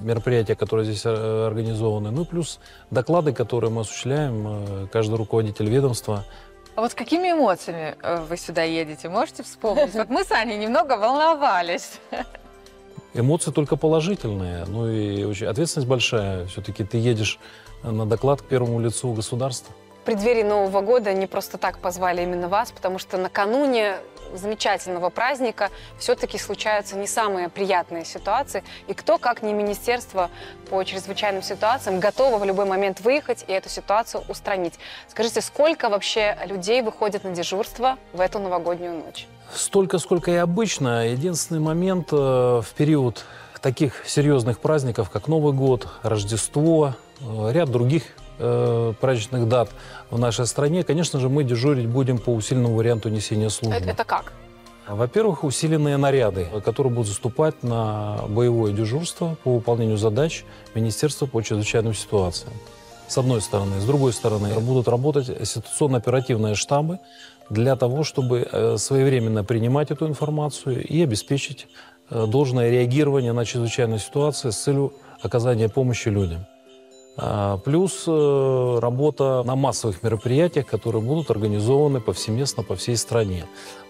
мероприятия, которые здесь организованы. Ну, плюс доклады, которые мы осуществляем, каждый руководитель ведомства. А вот с какими эмоциями вы сюда едете? Можете вспомнить? Вот мы с Аней немного волновались. Эмоции только положительные, ну и очень ответственность большая. Все-таки ты едешь на доклад к первому лицу государства. В преддверии Нового года не просто так позвали именно вас, потому что накануне замечательного праздника все-таки случаются не самые приятные ситуации. И кто, как не Министерство по чрезвычайным ситуациям, готово в любой момент выехать и эту ситуацию устранить. Скажите, сколько вообще людей выходит на дежурство в эту новогоднюю ночь? Столько, сколько и обычно. Единственный момент э, в период таких серьезных праздников, как Новый год, Рождество, э, ряд других э, праздничных дат в нашей стране, конечно же, мы дежурить будем по усиленному варианту несения службы. Это, это как? Во-первых, усиленные наряды, которые будут заступать на боевое дежурство по выполнению задач Министерства по чрезвычайным ситуациям. С одной стороны. С другой стороны, будут работать ситуационно-оперативные штабы для того, чтобы э, своевременно принимать эту информацию и обеспечить э, должное реагирование на чрезвычайные ситуации с целью оказания помощи людям. А, Плюс э, работа на массовых мероприятиях, которые будут организованы повсеместно по всей стране.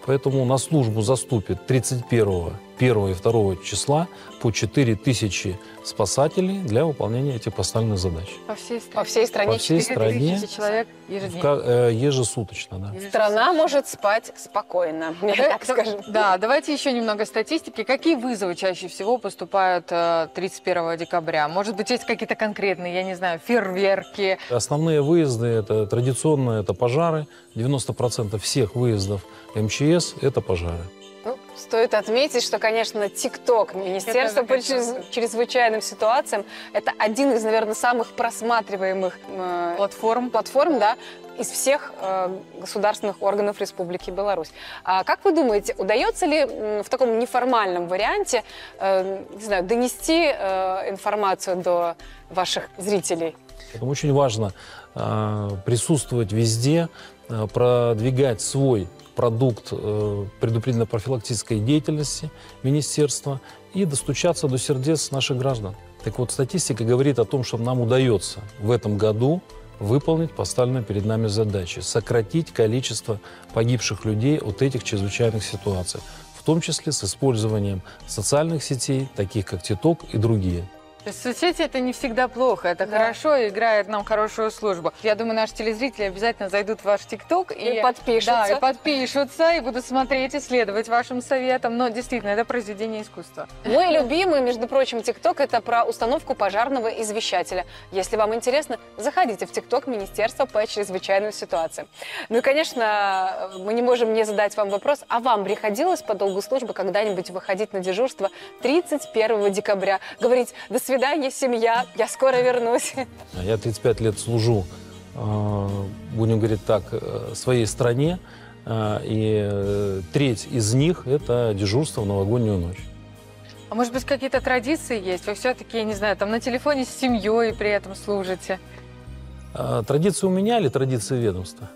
Поэтому на службу заступит 31, 1 и 2 числа по 4 тысячи спасателей для выполнения этих поставленных задач. По всей, по всей стране По всей 4 стране. тысячи человек В ежедневно. ка- э, Ежесуточно, да. Страна может спать спокойно, так скажу. Да, давайте еще немного статистики. Какие вызовы чаще всего поступают э, 31 декабря? Может быть, есть какие-то конкретные, я не знаю, фейерверки? Основные выезды, это традиционно это пожары. 90% всех выездов МЧС – это пожары. Ну, стоит отметить, что, конечно, ТикТок Министерства Это по чрез- чрезвычайным ситуациям это один из, наверное, самых просматриваемых э, платформ, платформ да, из всех э, государственных органов Республики Беларусь. А как вы думаете, удается ли м, в таком неформальном варианте э, не знаю, донести э, информацию до ваших зрителей? Поэтому очень важно э, присутствовать везде, э, продвигать свой продукт э, предупредительно-профилактической деятельности министерства и достучаться до сердец наших граждан. Так вот, статистика говорит о том, что нам удается в этом году выполнить поставленные перед нами задачи, сократить количество погибших людей от этих чрезвычайных ситуаций, в том числе с использованием социальных сетей, таких как ТикТок и другие. То есть соцсети это не всегда плохо, это хорошо и играет нам хорошую службу. Я думаю, наши телезрители обязательно зайдут в ваш ТикТок И подпишутся. Да, и подпишутся, и будут смотреть и следовать вашим советам. Но действительно, это произведение искусства. Мой любимый, между прочим, ТикТок – это про установку пожарного извещателя. Если вам интересно, заходите в ТикТок Министерства по чрезвычайным ситуациям. Ну и, конечно, мы не можем не задать вам вопрос, а вам приходилось по долгу службы когда-нибудь выходить на дежурство 31 декабря, говорить «до свидания, семья, я скоро вернусь». Я 35 лет служу, э, будем говорить так, э, своей стране, э, и э, треть из них – это дежурство в новогоднюю ночь. А может быть, какие-то традиции есть? Вы все-таки, я не знаю, там на телефоне с семьей при этом служите? А Традиции у меня или традиции ведомства?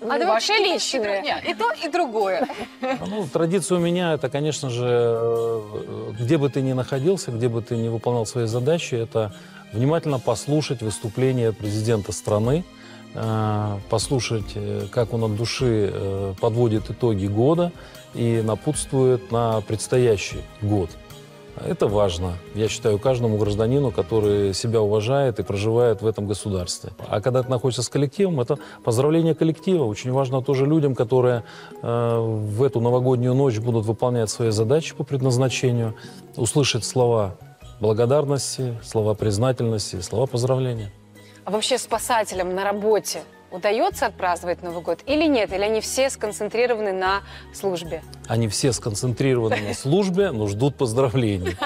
А да вообще личные. Нет, и то, и другое. Ну, традиция у меня – это, конечно же, э, где бы ты ни находился, где бы ты ни выполнял свои задачи, это внимательно послушать выступление президента страны, э, послушать, э, как он от души подводит итоги года и напутствует на предстоящий год. Это важно, я считаю, каждому гражданину, который себя уважает и проживает в этом государстве. А когда ты находишься с коллективом, это поздравление коллектива. Очень важно тоже людям, которые э, в эту новогоднюю ночь будут выполнять свои задачи по предназначению, услышать слова благодарности, слова признательности, слова поздравления. А вообще спасателям на работе удается отпраздновать Новый год или нет? Или они все сконцентрированы на службе? Они все сконцентрированы на службе, но ждут поздравлений.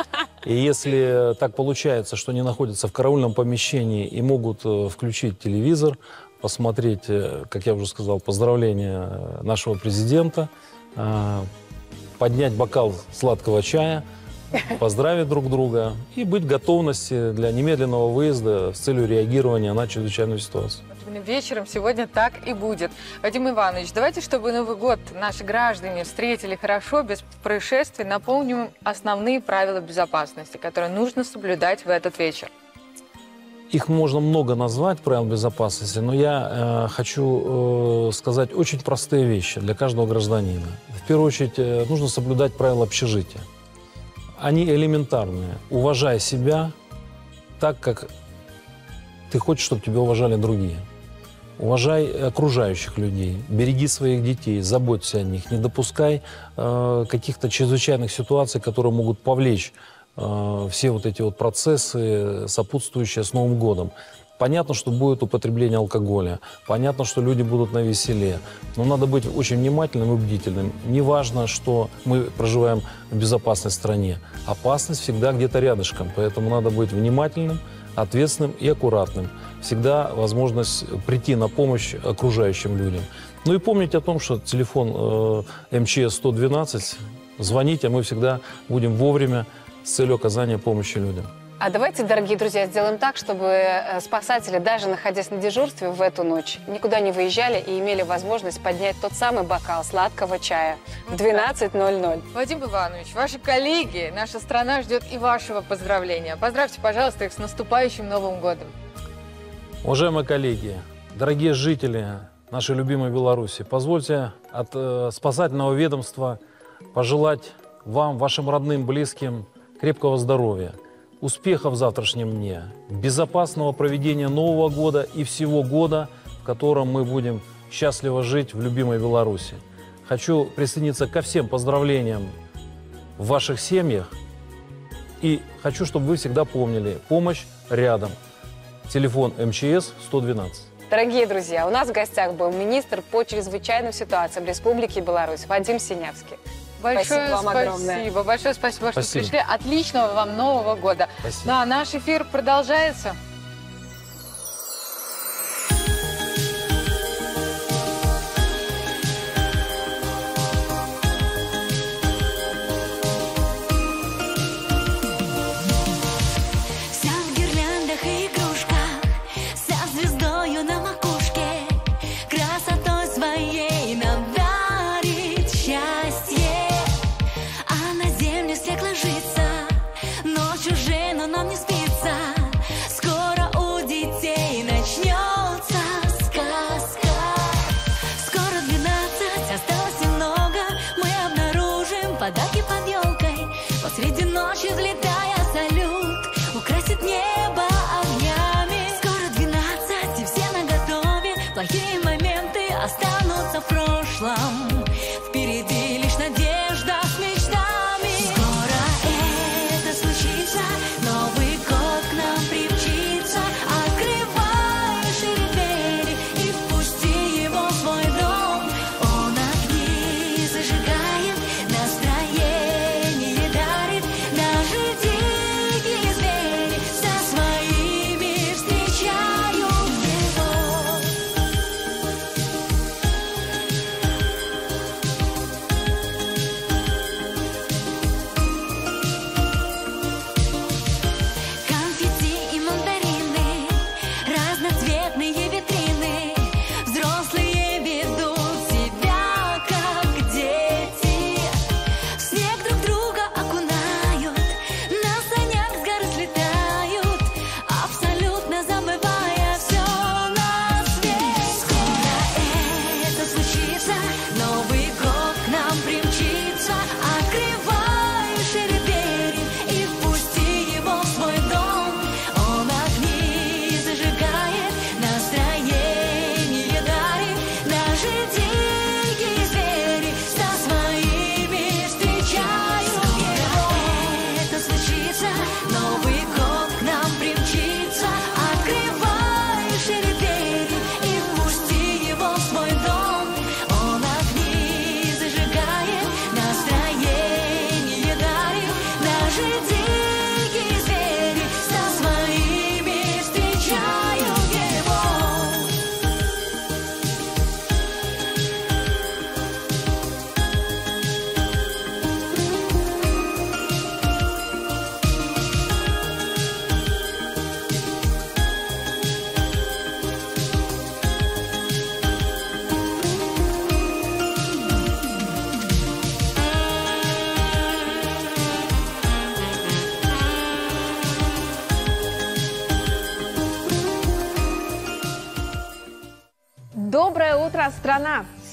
И если так получается, что они находятся в караульном помещении и могут э, включить телевизор, посмотреть, э, как я уже сказал, поздравления э, нашего президента, поднять бокал сладкого чая, поздравить друг друга и быть готовности для немедленного выезда с целью реагирования на чрезвычайную ситуацию. Вечером сегодня так и будет. Вадим Иванович, давайте, чтобы Новый год наши граждане встретили хорошо, без происшествий, напомним основные правила безопасности, которые нужно соблюдать в этот вечер. Их можно много назвать, правил безопасности, но я э, хочу э, сказать очень простые вещи для каждого гражданина. В первую очередь, э, нужно соблюдать правила общежития. Они элементарные. Уважай себя так, как ты хочешь, чтобы тебя уважали другие. Уважай окружающих людей, береги своих детей, заботься о них, не допускай э, каких-то чрезвычайных ситуаций, которые могут повлечь э, все вот эти вот процессы, сопутствующие с Новым годом. Понятно, что будет употребление алкоголя, понятно, что люди будут на веселе, но надо быть очень внимательным и бдительным. Неважно, что мы проживаем в безопасной стране, опасность всегда где-то рядышком, поэтому надо быть внимательным, ответственным и аккуратным. Всегда возможность прийти на помощь окружающим людям. Ну и помните о том, что телефон э, МЧС 112, звоните, а мы всегда будем вовремя с целью оказания помощи людям. А давайте, дорогие друзья, сделаем так, чтобы э, спасатели, даже находясь на дежурстве в эту ночь, никуда не выезжали и имели возможность поднять тот самый бокал сладкого чая в 12.00. Вадим Иванович, ваши коллеги, наша страна ждет и вашего поздравления. Поздравьте, пожалуйста, их с наступающим Новым годом. Уважаемые коллеги, дорогие жители нашей любимой Беларуси, позвольте от э, спасательного ведомства пожелать вам, вашим родным, близким крепкого здоровья, успехов в завтрашнем дне, безопасного проведения Нового года и всего года, в котором мы будем счастливо жить в любимой Беларуси. Хочу присоединиться ко всем поздравлениям в ваших семьях и хочу, чтобы вы всегда помнили, помощь рядом. Телефон МЧС 112. Дорогие друзья, у нас в гостях был министр по чрезвычайным ситуациям Республики Беларусь Вадим Синявский. Большое спасибо вам огромное. спасибо. Большое спасибо, что Спасибо. пришли. Отличного вам Нового года. Спасибо. Ну а наш эфир продолжается.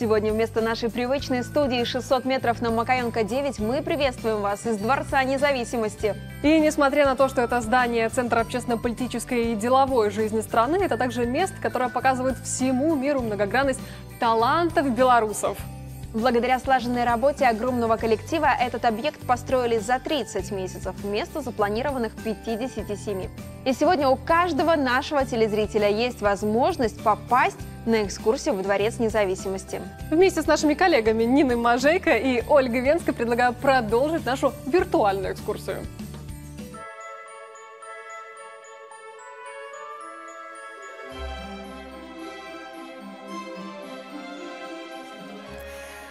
Сегодня вместо нашей привычной студии 600 метров на Макаенко 9 мы приветствуем вас из Дворца независимости. И несмотря на то, что это здание Центра общественно-политической и деловой жизни страны, это также место, которое показывает всему миру многогранность талантов белорусов. Благодаря слаженной работе огромного коллектива этот объект построили за 30 месяцев вместо запланированных 57. И сегодня у каждого нашего телезрителя есть возможность попасть на экскурсию в Дворец независимости. Вместе с нашими коллегами Ниной Мажейко и Ольгой Венской предлагаю продолжить нашу виртуальную экскурсию.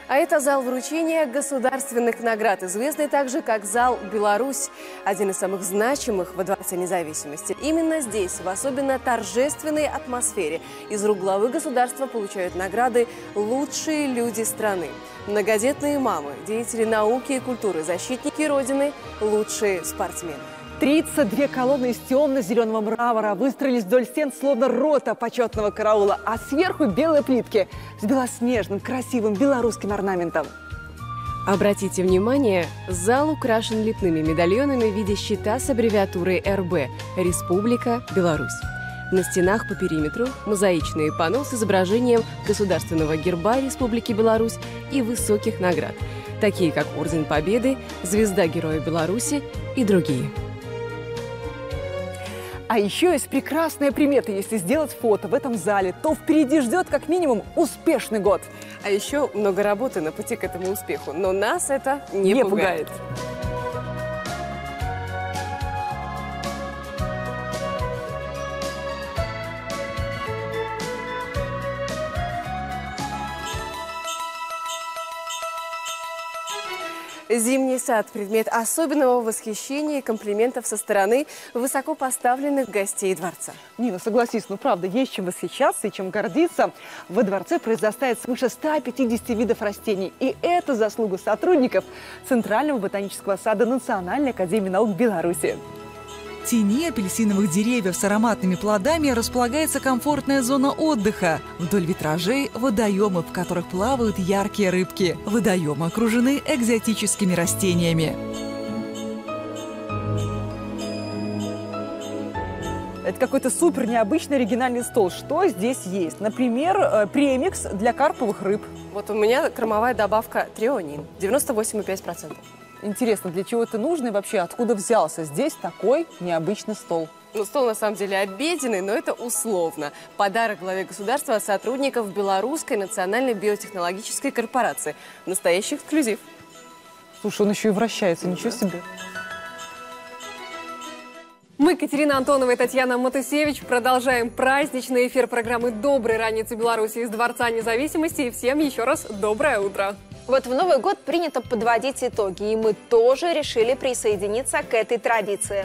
А это зал вручения государственных наград, известный также как зал «Беларусь», один из самых значимых во Дворце независимости. Именно здесь, в особенно торжественной атмосфере, из рук главы государства получают награды лучшие люди страны. Многодетные мамы, деятели науки и культуры, защитники Родины, лучшие спортсмены. 32 колонны из темно-зеленого мрамора выстроились вдоль стен, словно рота почетного караула, а сверху белые плитки с белоснежным, красивым белорусским орнаментом. Обратите внимание, зал украшен лепными медальонами в виде щита с аббревиатурой РБ «Республика Беларусь». На стенах по периметру мозаичные панно с изображением государственного герба Республики Беларусь и высоких наград, такие как Орден Победы, Звезда Героя Беларуси и другие. А еще есть прекрасная примета. Если сделать фото в этом зале, то впереди ждет как минимум успешный год. А еще много работы на пути к этому успеху. Но нас это не, Не пугает. пугает. Зимний сад – предмет особенного восхищения и комплиментов со стороны высоко поставленных гостей дворца. Нина, согласись, ну правда, есть чем восхищаться и чем гордиться. Во дворце произрастает свыше 150 видов растений. И это заслуга сотрудников Центрального ботанического сада Национальной академии наук Беларуси. В тени апельсиновых деревьев с ароматными плодами располагается комфортная зона отдыха. Вдоль витражей – водоемы, в которых плавают яркие рыбки. Водоемы окружены экзотическими растениями. Это какой-то супер необычный оригинальный стол. Что здесь есть? Например, э, премикс для карповых рыб. Вот у меня кормовая добавка трионин – 98,5%. Интересно, для чего это нужно и вообще откуда взялся здесь такой необычный стол? Ну, стол на самом деле обеденный, но это условно. Подарок главе государства от сотрудников Белорусской национальной биотехнологической корпорации. Настоящий эксклюзив. Слушай, он еще и вращается, ничего себе. Мы, Катерина Антонова и Татьяна Матусевич, продолжаем праздничный эфир программы «Доброй раницы Беларуси» из Дворца независимости. И всем еще раз доброе утро. Вот в Новый год принято подводить итоги, и мы тоже решили присоединиться к этой традиции.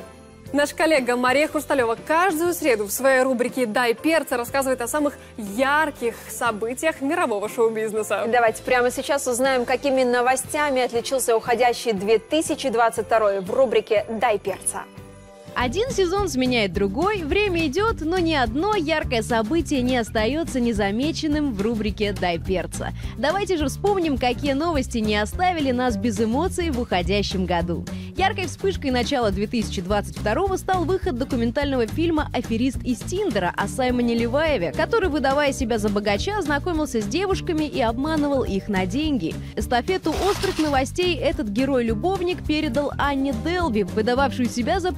Наш коллега Мария Хрусталева каждую среду в своей рубрике «Дай перца» рассказывает о самых ярких событиях мирового шоу-бизнеса. Давайте прямо сейчас узнаем, какими новостями отличился уходящий 2022 в рубрике «Дай перца». Один сезон сменяет другой, время идет, но ни одно яркое событие не остается незамеченным в рубрике «Дай перца». Давайте же вспомним, какие новости не оставили нас без эмоций в уходящем году. Яркой вспышкой начала 2022 стал выход документального фильма «Аферист из Тиндера» о Саймоне Леваеве, который, выдавая себя за богача, знакомился с девушками и обманывал их на деньги. Эстафету острых новостей этот герой-любовник передал Анне Делби, выдававшую себя за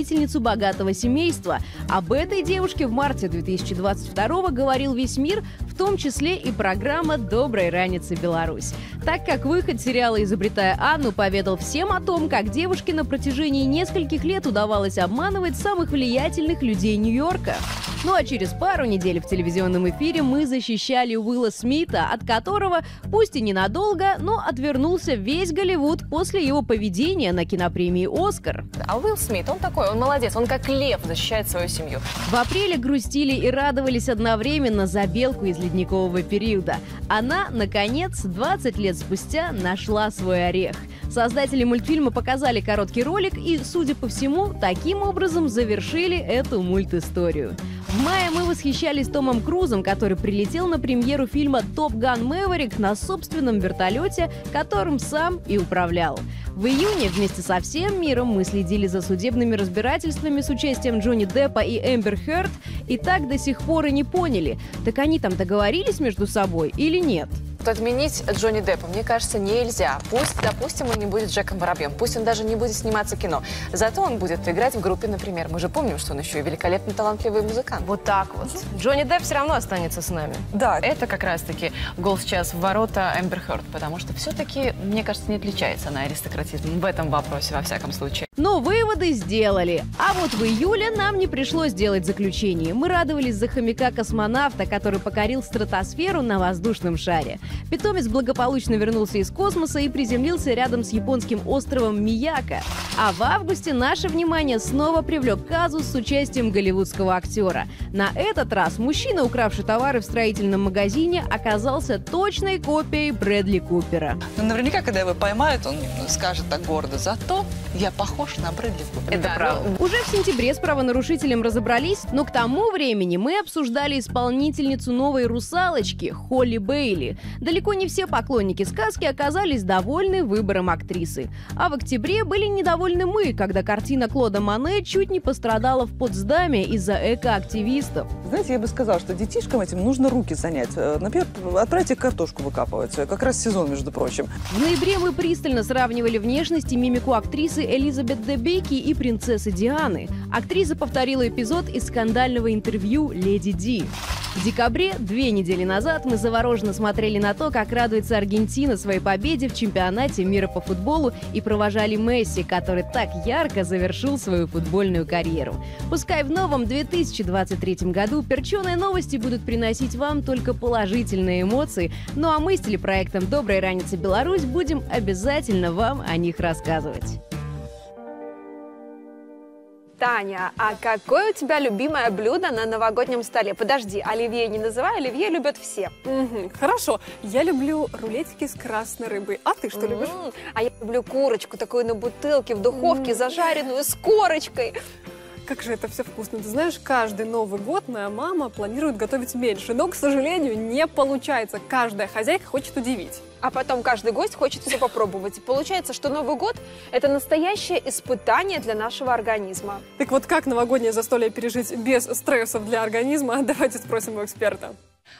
представительницу богатого семейства. Об этой девушке в марте 2022 говорил весь мир, в том числе и программа «Доброй раницы, Беларусь». Так как выход сериала «Изобретая Анну» поведал всем о том, как девушке на протяжении нескольких лет удавалось обманывать самых влиятельных людей Нью-Йорка. Ну а через пару недель в телевизионном эфире мы защищали Уилла Смита, от которого, пусть и ненадолго, но отвернулся весь Голливуд после его поведения на кинопремии «Оскар». А Уилл Смит, он такой, он молодец, он как лев защищает свою семью. В апреле грустили и радовались одновременно за белку из ледникового периода. Она, наконец, 20 лет спустя нашла свой орех. Создатели мультфильма показали короткий ролик и, судя по всему, таким образом завершили эту мультисторию. В мае мы восхищались Томом Крузом, который прилетел на премьеру фильма «Топ Ган Мэверик» на собственном вертолете, которым сам и управлял. В июне вместе со всем миром мы следили за судебными разбирательствами с участием Джонни Деппа и Эмбер Хёрд, и так до сих пор и не поняли, так они там договорились между собой или нет? Вот отменить Джонни Деппа, мне кажется, нельзя. Пусть, допустим, он не будет Джеком Воробьем, пусть он даже не будет сниматься в кино. Зато он будет играть в группе, например. Мы же помним, что он еще и великолепно талантливый музыкант. Вот так вот. Джонни Депп все равно останется с нами. Да, это как раз-таки гол сейчас в ворота Эмбер Хёрд, потому что все-таки, мне кажется, не отличается она аристократизмом в этом вопросе, во всяком случае. Но выводы сделали. А вот в июле нам не пришлось делать заключение. Мы радовались за хомяка-космонавта, который покорил стратосферу на воздушном шаре. Питомец благополучно вернулся из космоса и приземлился рядом с японским островом Мияка. А в августе наше внимание снова привлек казус с участием голливудского актера. На этот раз мужчина, укравший товары в строительном магазине, оказался точной копией Брэдли Купера. Ну, наверняка, когда его поймают, он скажет так гордо, зато я похож на Брэдли Купера. Это правда. Уже в сентябре с правонарушителем разобрались, но к тому времени мы обсуждали исполнительницу новой «Русалочки» Холли Бейли. Далеко не все поклонники сказки оказались довольны выбором актрисы. А в октябре были недовольны мы, когда картина Клода Мане чуть не пострадала в Потсдаме из-за экоактивистов. Знаете, я бы сказала, что детишкам этим нужно руки занять. Э, Например, отправить их картошку выкапывать. Э, Как раз сезон, между прочим. В ноябре мы пристально сравнивали внешность и мимику актрисы Элизабет Дебейки и принцессы Дианы. Актриса повторила эпизод из скандального интервью «Леди Ди». В декабре, две недели назад, мы завороженно смотрели на то, как радуется Аргентина своей победе в чемпионате мира по футболу и провожали Месси, который так ярко завершил свою футбольную карьеру. Пускай в новом 2023 году перченые новости будут приносить вам только положительные эмоции, ну а мы с телепроектом «Доброй раницы Беларусь» будем обязательно вам о них рассказывать. Таня, а какое у тебя любимое блюдо на новогоднем столе? Подожди, оливье не называй, оливье любят все. Мгм, хорошо, я люблю рулетики с красной рыбой. А ты что любишь? А я люблю курочку такую на бутылке в духовке, зажаренную с корочкой. Как же это все вкусно. Ты знаешь, каждый Новый год моя мама планирует готовить меньше, но, к сожалению, не получается. Каждая хозяйка хочет удивить. А потом каждый гость хочет все попробовать. И получается, что Новый год – это настоящее испытание для нашего организма. Так вот, как новогоднее застолье пережить без стрессов для организма? Давайте спросим у эксперта.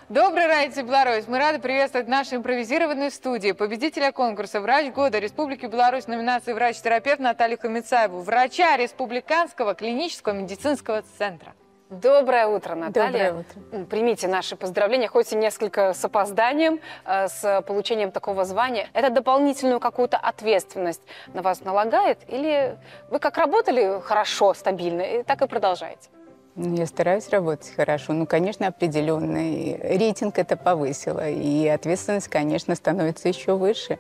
Добрый Райте Беларусь! Мы рады приветствовать в нашей импровизированной студии победителя конкурса «Врач года» Республики Беларусь номинации «Врач-терапевт» Наталью Хамицаеву, врача Республиканского клинического медицинского центра. Доброе утро, Наталья. Доброе утро. Примите наши поздравления, хоть и несколько с опозданием, э, с получением такого звания. Это дополнительную какую-то ответственность на вас налагает? Или вы как работали хорошо, стабильно, и так и продолжаете? Ну, Я стараюсь работать хорошо. Ну, конечно, определенный рейтинг это повысило. И ответственность, конечно, становится еще выше.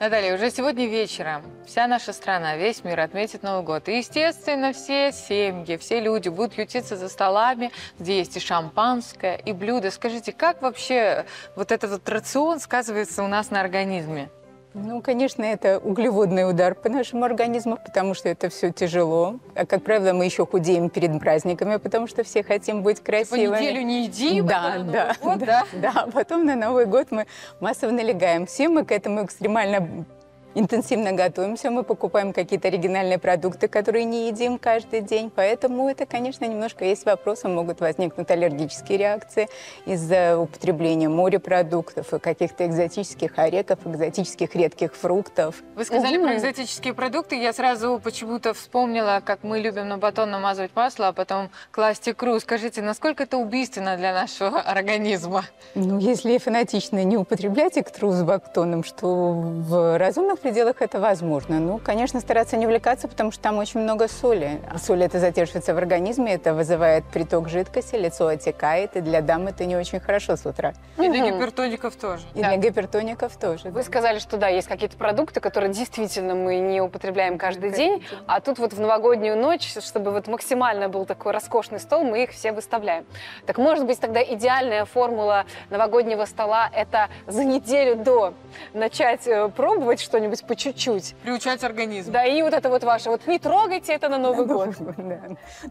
Наталья, уже сегодня вечером вся наша страна, весь мир отметит Новый год. И, естественно, все семьи, все люди будут ютиться за столами, где есть и шампанское, и блюда. Скажите, как вообще вот этот вот рацион сказывается у нас на организме? Ну, конечно, это углеводный удар по нашему организму, потому что это все тяжело. А, как правило, мы еще худеем перед праздниками, потому что все хотим быть красивыми. неделю не едим, да, потом на да, Новый год, да, да. Потом на Новый год мы массово налегаем. Все мы к этому экстремально интенсивно готовимся, мы покупаем какие-то оригинальные продукты, которые не едим каждый день, поэтому это, конечно, немножко есть вопросы, могут возникнуть аллергические реакции из-за употребления морепродуктов и каких-то экзотических орехов, экзотических редких фруктов. Вы сказали про экзотические продукты, я сразу почему-то вспомнила, как мы любим на батон намазывать масло, а потом класть икру. Скажите, насколько это убийственно для нашего организма? Ну, если фанатично не употреблять икру с бактоном, что в разумных пределах это возможно. Ну, конечно, стараться не увлекаться, потому что там очень много соли. А соль это задерживается в организме, это вызывает приток жидкости, лицо отекает, и для дам это не очень хорошо с утра. И для гипертоников тоже. И для гипертоников тоже. Вы сказали, что да, есть какие-то продукты, которые действительно мы не употребляем каждый день, а тут вот в новогоднюю ночь, чтобы вот максимально был такой роскошный стол, мы их все выставляем. Так может быть тогда идеальная формула новогоднего стола – это за неделю до начать э, пробовать что-нибудь что-нибудь по чуть-чуть. Приучать организм. Да, и вот это вот ваше, вот не трогайте это на Новый год. Да.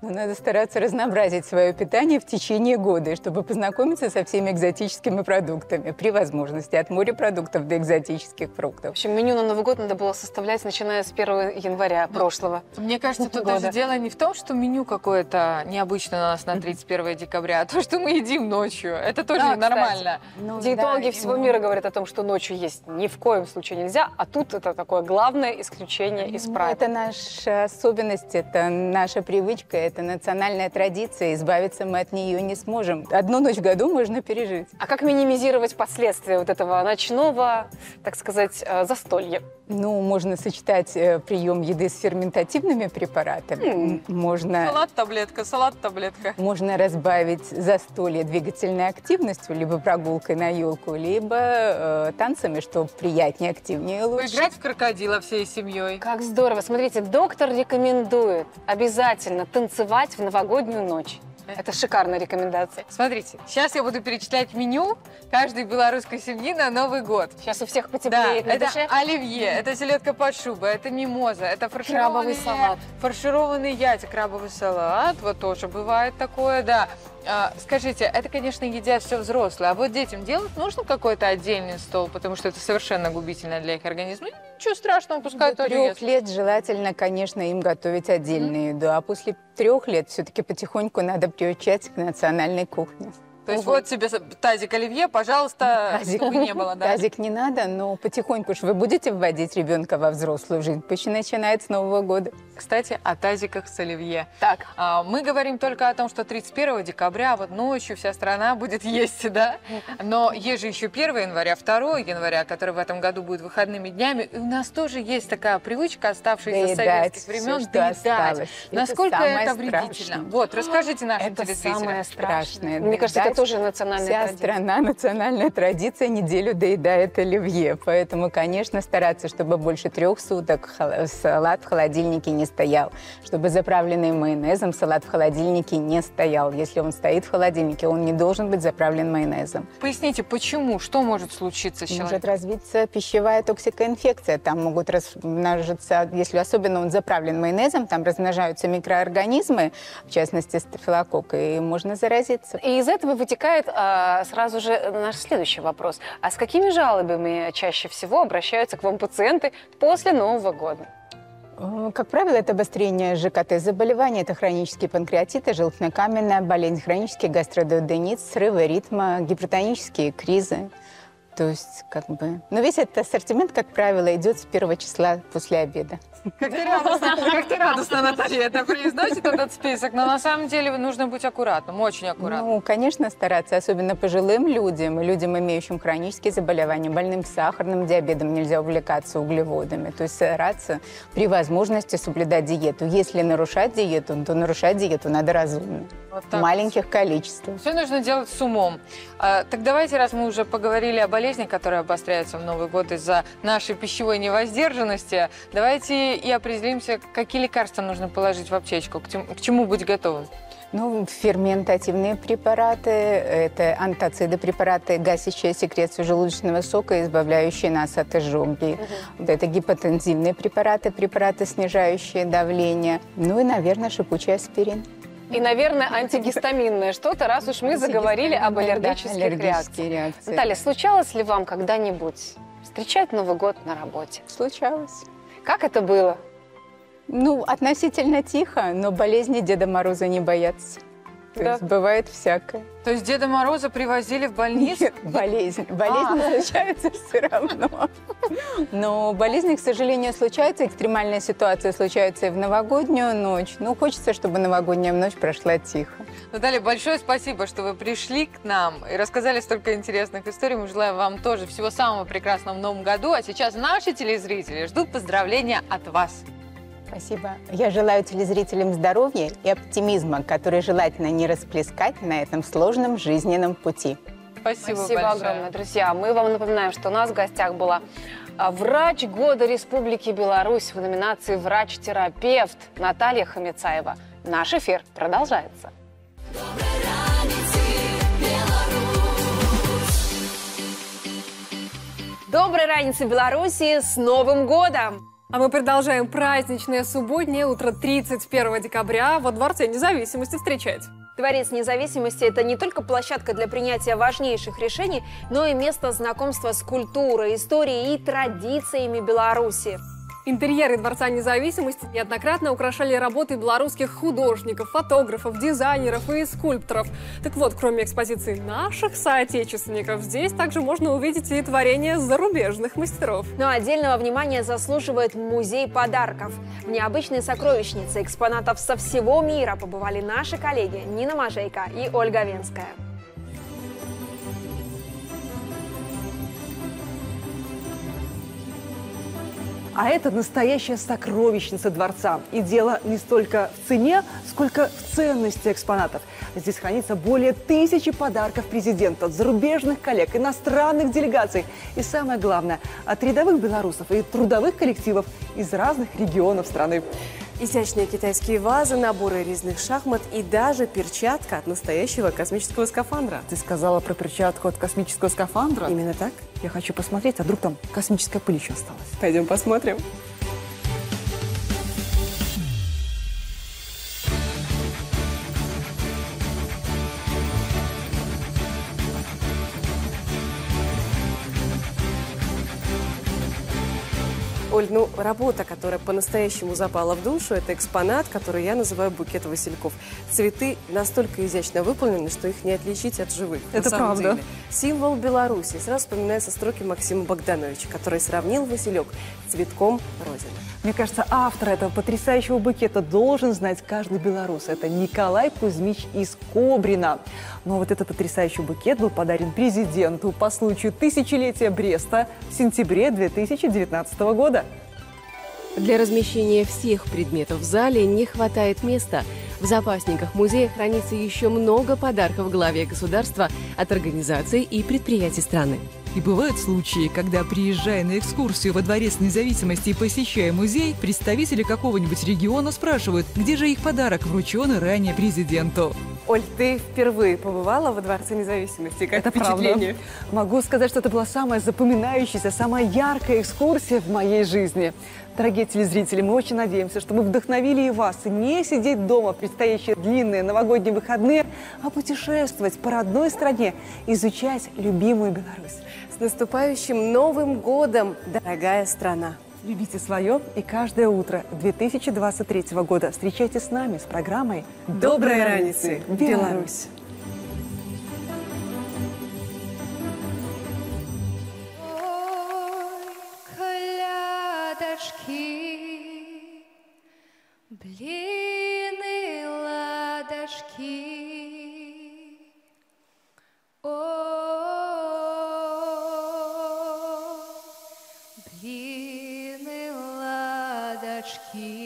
Но надо стараться разнообразить свое питание в течение года, чтобы познакомиться со всеми экзотическими продуктами, при возможности, от морепродуктов до экзотических фруктов. В общем, меню на Новый год надо было составлять, начиная с 1 января прошлого. Мне кажется, тут года. даже дело не в том, что меню какое-то необычное у нас на 31 декабря, а то, что мы едим ночью. Это тоже Да, нормально. кстати. Диетологи всего мира говорят о том, что ночью есть ни в коем случае нельзя, а тут это такое главное исключение из Ну, правил. Это наша особенность, это наша привычка, это национальная традиция. Избавиться мы от нее не сможем. Одну ночь в году можно пережить. А как минимизировать последствия вот этого ночного, так сказать, э, застолья? Ну, можно сочетать э, прием еды с ферментативными препаратами. Можно, Салат-таблетка, салат-таблетка. можно разбавить застолье двигательной активностью, либо прогулкой на елку, либо э, танцами, что приятнее, активнее и лучше. Поиграть в крокодила всей семьей. Как здорово. Смотрите, доктор рекомендует обязательно танцевать в новогоднюю ночь. Это шикарная рекомендация. Смотрите, сейчас я буду перечислять меню каждой белорусской семьи на Новый год. Сейчас у всех Да, потеплеет на это душе. оливье, это селедка под шубой, это мимоза, это фаршированные, Крабовый салат. фаршированные яйца, крабовый салат, вот тоже бывает такое, да. А, скажите, это, конечно, едят все взрослые, а вот детям делать нужно какой-то отдельный стол, потому что это совершенно губительно для их организма? Ничего страшного, пускай До трех лет желательно, конечно, им готовить отдельную еду, а после трех лет все-таки потихоньку надо приучать к национальной кухне. То есть вот тебе тазик оливье, пожалуйста, Тазик. чтобы не было, да? Тазик не надо, но потихоньку ж вы будете вводить ребенка во взрослую жизнь. Пусть начинает с Нового года. Кстати, о тазиках с оливье. Так, мы говорим только о том, что 31 декабря, вот ночью вся страна будет есть, да? Но есть же еще 1 января, 2 января, который в этом году будет выходными днями. И у нас тоже есть такая привычка, оставшаяся с Доедать советских времен, что доедать. осталось. Это Насколько самое это, вредительно? страшное. Вот, расскажите нашим Это телезрителям. самое страшное. Мне кажется, это Доедать. тоже национальная Вся традиция. страна, национальная традиция, неделю доедает оливье. Поэтому, конечно, стараться, чтобы больше трех суток салат в холодильнике не стоял. Чтобы заправленный майонезом салат в холодильнике не стоял. Если он стоит в холодильнике, он не должен быть заправлен майонезом. Поясните, почему? Что может случиться с Может человеком? развиться пищевая токсикоинфекция. Там могут размножиться, если особенно он заправлен майонезом, там размножаются микроорганизмы, в частности стафилококк, и можно заразиться. И из этого вытекает а, сразу же наш следующий вопрос. А с какими жалобами чаще всего обращаются к вам пациенты после Нового года? Э, Как правило, это обострение ЖКТ заболевания, это хронические панкреатиты, желтнокаменная болезнь, хронический гастродуоденит, срывы ритма, гипертонические кризы. То есть, как бы... Но весь этот ассортимент, как правило, идет с первого числа после обеда. Как ты радостно, как ты радостно, Наталья, это произносит этот список, но на самом деле нужно быть аккуратным, очень аккуратным. Ну, конечно, стараться, особенно пожилым людям людям, имеющим хронические заболевания, больным сахарным диабетом, нельзя увлекаться углеводами. То есть стараться при возможности соблюдать диету. Если нарушать диету, то нарушать диету надо разумно. Вот в маленьких количествах. Все нужно делать с умом. А, так давайте, раз мы уже поговорили о болезнях, которые обостряются в Новый год из-за нашей пищевой невоздержанности, давайте и определимся, какие лекарства нужно положить в аптечку, к, тем- к чему быть готовым. Ну, ферментативные препараты, это антациды препараты, гасящие секрецию желудочного сока, избавляющие нас от изжоги. Вот это гипотензивные препараты, препараты, снижающие давление. Ну и, наверное, шипучий аспирин. И, наверное, антигистаминное что-то, раз уж мы заговорили об аллергических Да, аллергические реакциях. реакции. Наталья, случалось ли вам когда-нибудь встречать Новый год на работе? Случалось. Как это было? Ну, относительно тихо, но болезни Деда Мороза не боятся. То Да. есть бывает всякое. То есть Деда Мороза привозили в больницу? Нет, болезнь. Болезнь А. случается все равно. Но болезни, к сожалению, случаются. Экстремальная ситуация случается и в новогоднюю ночь. Ну, хочется, чтобы новогодняя ночь прошла тихо. Наталья, большое спасибо, что вы пришли к нам и рассказали столько интересных историй. Мы желаем вам тоже всего самого прекрасного в новом году. А сейчас наши телезрители ждут поздравления от вас. Спасибо. Я желаю телезрителям здоровья и оптимизма, который желательно не расплескать на этом сложном жизненном пути. Спасибо, Спасибо большое. огромное, друзья. Мы вам напоминаем, что у нас в гостях была а, врач года Республики Беларусь в номинации «Врач-терапевт» Наталья Хамицаева. Наш эфир продолжается. Доброй раницы, Беларуси! С Новым годом! А мы продолжаем праздничное субботнее утро 31 декабря во Дворце независимости встречать. Дворец независимости – это не только площадка для принятия важнейших решений, но и место знакомства с культурой, историей и традициями Беларуси. Интерьеры Дворца независимости неоднократно украшали работы белорусских художников, фотографов, дизайнеров и скульпторов. Так вот, кроме экспозиции наших соотечественников, здесь также можно увидеть и творения зарубежных мастеров. Но отдельного внимания заслуживает музей подарков. В необычной сокровищнице экспонатов со всего мира побывали наши коллеги Нина Мажейко и Ольга Венская. А это настоящая сокровищница дворца. И дело не столько в цене, сколько в ценности экспонатов. Здесь хранится более тысячи подарков президента, от зарубежных коллег, иностранных делегаций. И самое главное, от рядовых белорусов и трудовых коллективов из разных регионов страны. Изящные китайские вазы, наборы резных шахмат и даже перчатка от настоящего космического скафандра. Ты сказала про перчатку от космического скафандра? Именно так? Я хочу посмотреть, а вдруг там космическая пыль еще осталась. Пойдем посмотрим. Ну, работа, которая по-настоящему запала в душу, это экспонат, который я называю букет васильков. Цветы настолько изящно выполнены, что их не отличить от живых. Это правда. деле. Символ Беларуси. Сразу вспоминаются строки Максима Богдановича, который сравнил василек с цветком Родины. Мне кажется, автор этого потрясающего букета должен знать каждый белорус. Это Николай Кузьмич из Кобрина. Но вот этот потрясающий букет был подарен президенту по случаю тысячелетия Бреста в сентябре 2019 года. Для размещения всех предметов в зале не хватает места. В запасниках музея хранится еще много подарков главе государства от организаций и предприятий страны. И бывают случаи, когда, приезжая на экскурсию во Дворец независимости и посещая музей, представители какого-нибудь региона спрашивают, где же их подарок, врученный ранее президенту. Оль, ты впервые побывала во Дворце независимости. Как Это впечатление? правда. Могу сказать, что это была самая запоминающаяся, самая яркая экскурсия в моей жизни. Дорогие телезрители, мы очень надеемся, что мы вдохновили и вас не сидеть дома в предстоящие длинные новогодние выходные, а путешествовать по родной стране, изучать любимую Беларусь. С наступающим Новым годом, дорогая страна! Любите свое и каждое утро 2023 года встречайте с нами с программой Доброй раницы, Беларусь! Блины, ладошки. О, ладошки. Ой,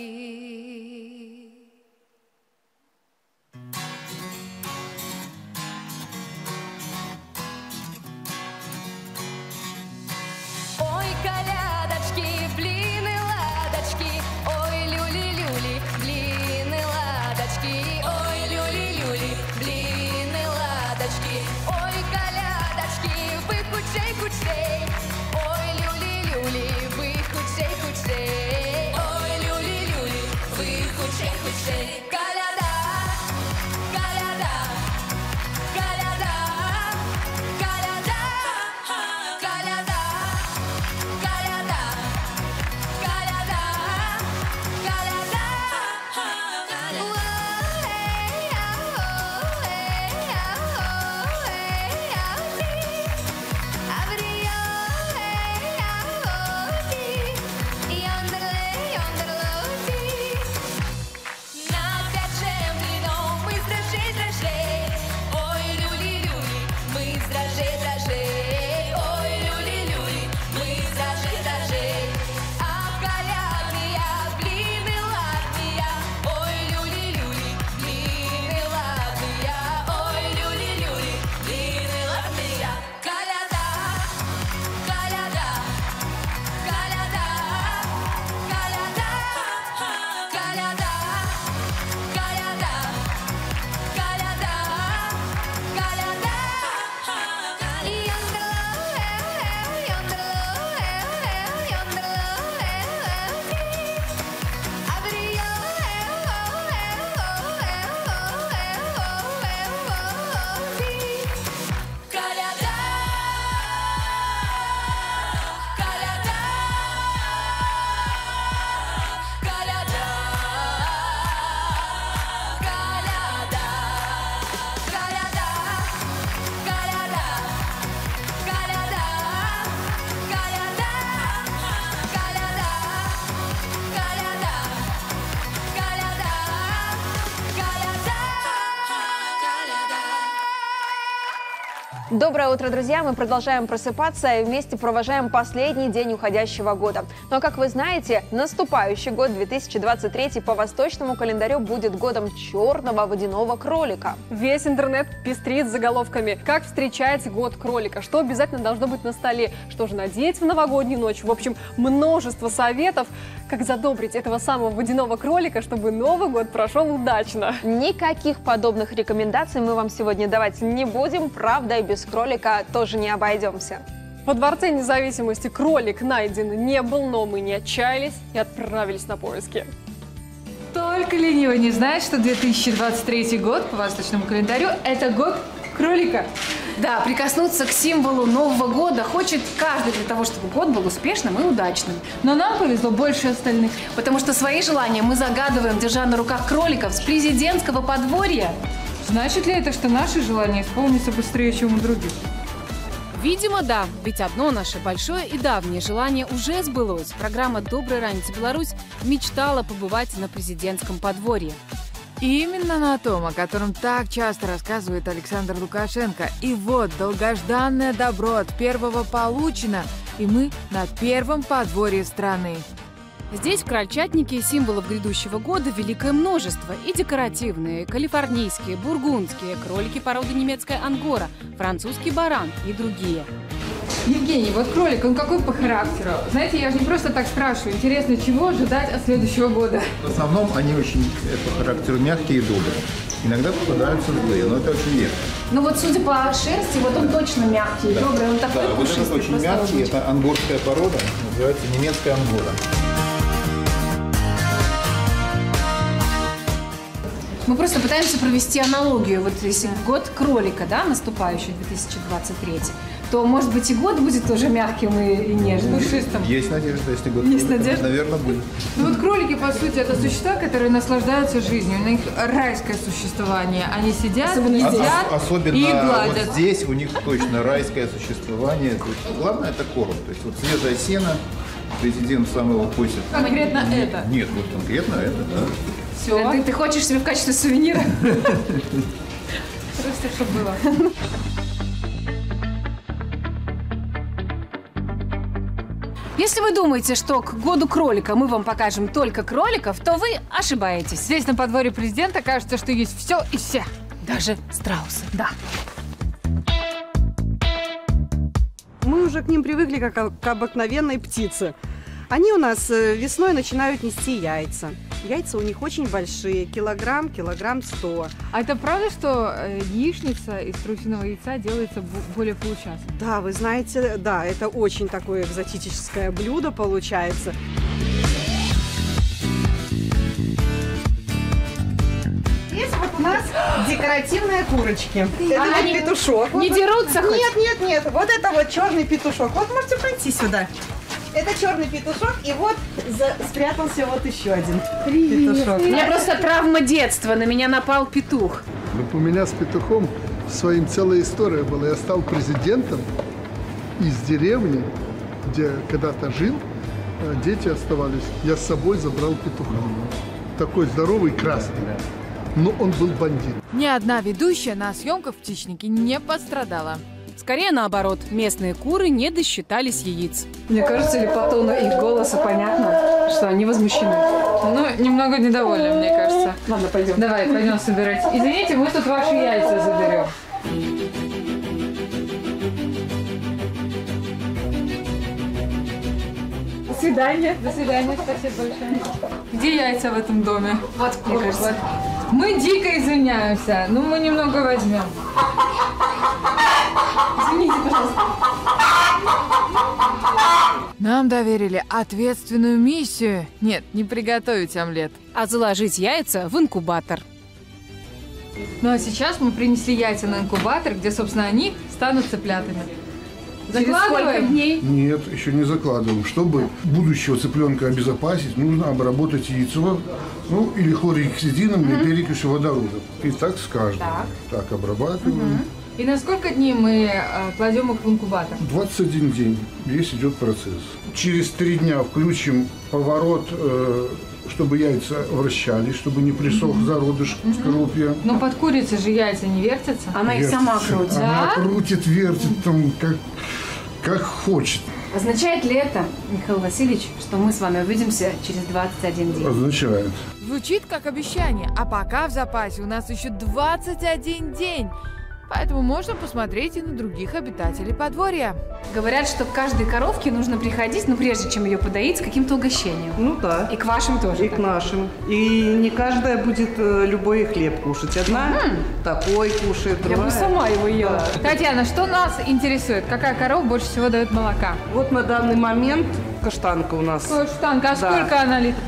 Доброе утро, друзья! Мы продолжаем просыпаться и вместе провожаем последний день уходящего года. Но, как вы знаете, наступающий год 2023 по восточному календарю будет годом черного водяного кролика. Весь интернет пестрит заголовками. Как встречать год кролика? Что обязательно должно быть на столе? Что же надеть в новогоднюю ночь? В общем, множество советов, как задобрить этого самого водяного кролика, чтобы Новый год прошел удачно. Никаких подобных рекомендаций мы вам сегодня давать не будем. Правда, и без кролика тоже не обойдемся. Во Дворце независимости кролик найден не был, но мы не отчаялись и отправились на поиски. Только ленивый не знает, что 2023 год по восточному календарю – это год кролика. Да, прикоснуться к символу Нового года хочет каждый для того, чтобы год был успешным и удачным. Но нам повезло больше остальных. Потому что свои желания мы загадываем, держа на руках кроликов с президентского подворья. Значит ли это, что наши желания исполнятся быстрее, чем у других? Видимо, да. Ведь одно наше большое и давнее желание уже сбылось. Программа «Доброй раницы Беларусь» мечтала побывать на президентском подворье. Именно на том, о котором так часто рассказывает Александр Лукашенко. И вот, долгожданное добро от первого получено, и мы на первом подворье страны. Здесь в Крольчатнике символов грядущего года великое множество. И декоративные, калифорнийские, бургундские, кролики породы немецкая ангора, французский баран и другие. Евгений, вот кролик, он какой по характеру? Знаете, я же не просто так спрашиваю. Интересно, чего ожидать от следующего года? В основном они очень э, по характеру мягкие и добрые. Иногда попадаются злые, но это очень редко. Ну вот судя по шерсти, вот он точно мягкий, Да. добрый, он такой Да, вот пушистый. этот очень просто мягкий, это ангорская порода, называется немецкая ангора. Мы просто пытаемся провести аналогию. Вот если год кролика, да, наступающий 2023, то, может быть, и год будет тоже мягким и, и нежным. Есть надежда, если год Есть будет, надежда? Наверное, будет. Ну вот кролики, по сути, это существа, которые наслаждаются жизнью. У них райское существование. Они сидят, Особенно едят. Особенно и вот гладят. здесь у них точно райское существование. То есть Главное это корм. То есть вот свежее сено, президент сам его косит. Конкретно это? Нет, вот конкретно это, да. Все. Ты, ты хочешь себе в качестве сувенира? Просто чтобы было. Если вы думаете, что к году кролика мы вам покажем только кроликов, то вы ошибаетесь. Здесь на подворье президента кажется, что есть все и все. Даже страусы. Да. Мы уже к ним привыкли как к обыкновенной птице. Они у нас э, весной начинают нести яйца. Яйца у них очень большие, килограмм, килограмм сто. А это правда, что э, яичница из страусиного яйца делается бо- более получаса? Да, вы знаете, да, это очень такое экзотическое блюдо получается. Здесь вот у нас декоративные курочки. Это А вот петушок. не Вот- дерутся хоть? Нет, нет, нет. Вот это вот черный петушок. Вот можете пройти сюда. Это черный петушок, и вот за- спрятался вот еще один петушок. У меня просто травма детства, на меня напал петух. Ну, у меня с петухом своим целая история была. Я стал президентом из деревни, где когда-то жил, э, дети оставались. Я с собой забрал петуха. Такой здоровый, красный. Но он был бандит. Ни одна ведущая на съемках в «Птичнике» не пострадала. Скорее наоборот, местные куры не досчитались яиц. Мне кажется, или по тону их голоса понятно, что они возмущены. Ну, немного недовольны, мне кажется. Ладно, пойдем. Давай, пойдем собирать. Извините, мы тут ваши яйца заберем. До свидания. До свидания. Спасибо большое. Где яйца в этом доме? Вот, мне кажется. Мы дико извиняемся, но мы немного возьмем. Нам доверили ответственную миссию. Нет, не приготовить омлет. А заложить яйца в инкубатор. Ну а сейчас мы принесли яйца на инкубатор, где, собственно, они станут цыплятами. Закладываем? дней? Нет, еще не закладываем. Чтобы будущего цыпленка обезопасить, нужно обработать яйцо, ну, или хлоргексидином, или перекисью водорода. И так с каждым. Так. Так обрабатываем. И на сколько дней мы э, кладем их в инкубатор? 21 день весь идет процесс. Через три дня включим поворот, э, чтобы яйца вращались, чтобы не присох зародыш в скорлупе. Но под курицей же яйца не вертятся. Вертится. Она крутит, вертит там, как, как хочет. Означает ли это, Михаил Васильевич, что мы с вами увидимся через 21 день? Означает. Звучит как обещание, а пока в запасе у нас еще 21 день. Поэтому можно посмотреть и на других обитателей подворья. Говорят, что к каждой коровке нужно приходить, ну, прежде чем ее подоить, с каким-то угощением. Ну да. И к вашим тоже. И к нашим. И не каждая будет э, любой хлеб кушать. Одна такой кушает, Я другая. бы сама его ела. Да. Татьяна, что нас интересует? Какая корова больше всего дает молока? Вот на данный момент каштанка у нас. Каштанка, а Да. сколько она литров?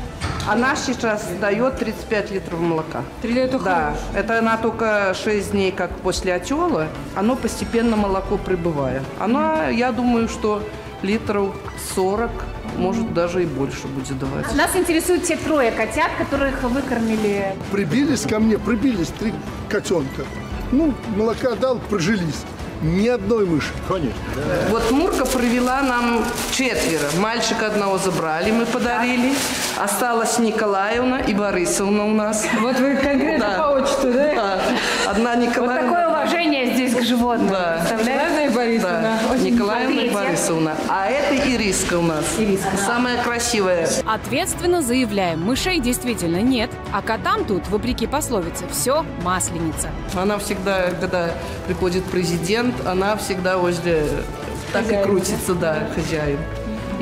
Она сейчас дает 35 литров молока. это Да, это она только 6 дней, как после отела, оно постепенно молоко прибывает. Она, я думаю, что литров 40, может даже и больше будет давать. Нас интересуют те трое котят, которых вы кормили. Прибились ко мне, прибились три котенка. Ну, молока дал, прожились. Ни одной мыши. Конечно. Вот Мурка провела нам четверо. Мальчика одного забрали, мы подарили. Осталась Николаевна и Борисовна у нас. Вот вы конкретно по отчету, да? Одна Вот Николаевна. такое животным. Да. Николаевна и Борисовна. Да. Очень Николаевна и. Борисовна. А это Ириска у нас. Ириска. Самая красивая. Ответственно заявляем, мышей действительно нет, а котам тут, вопреки пословице, все масленица. Она всегда, когда приходит президент, она всегда возле так и крутится, да, хозяин.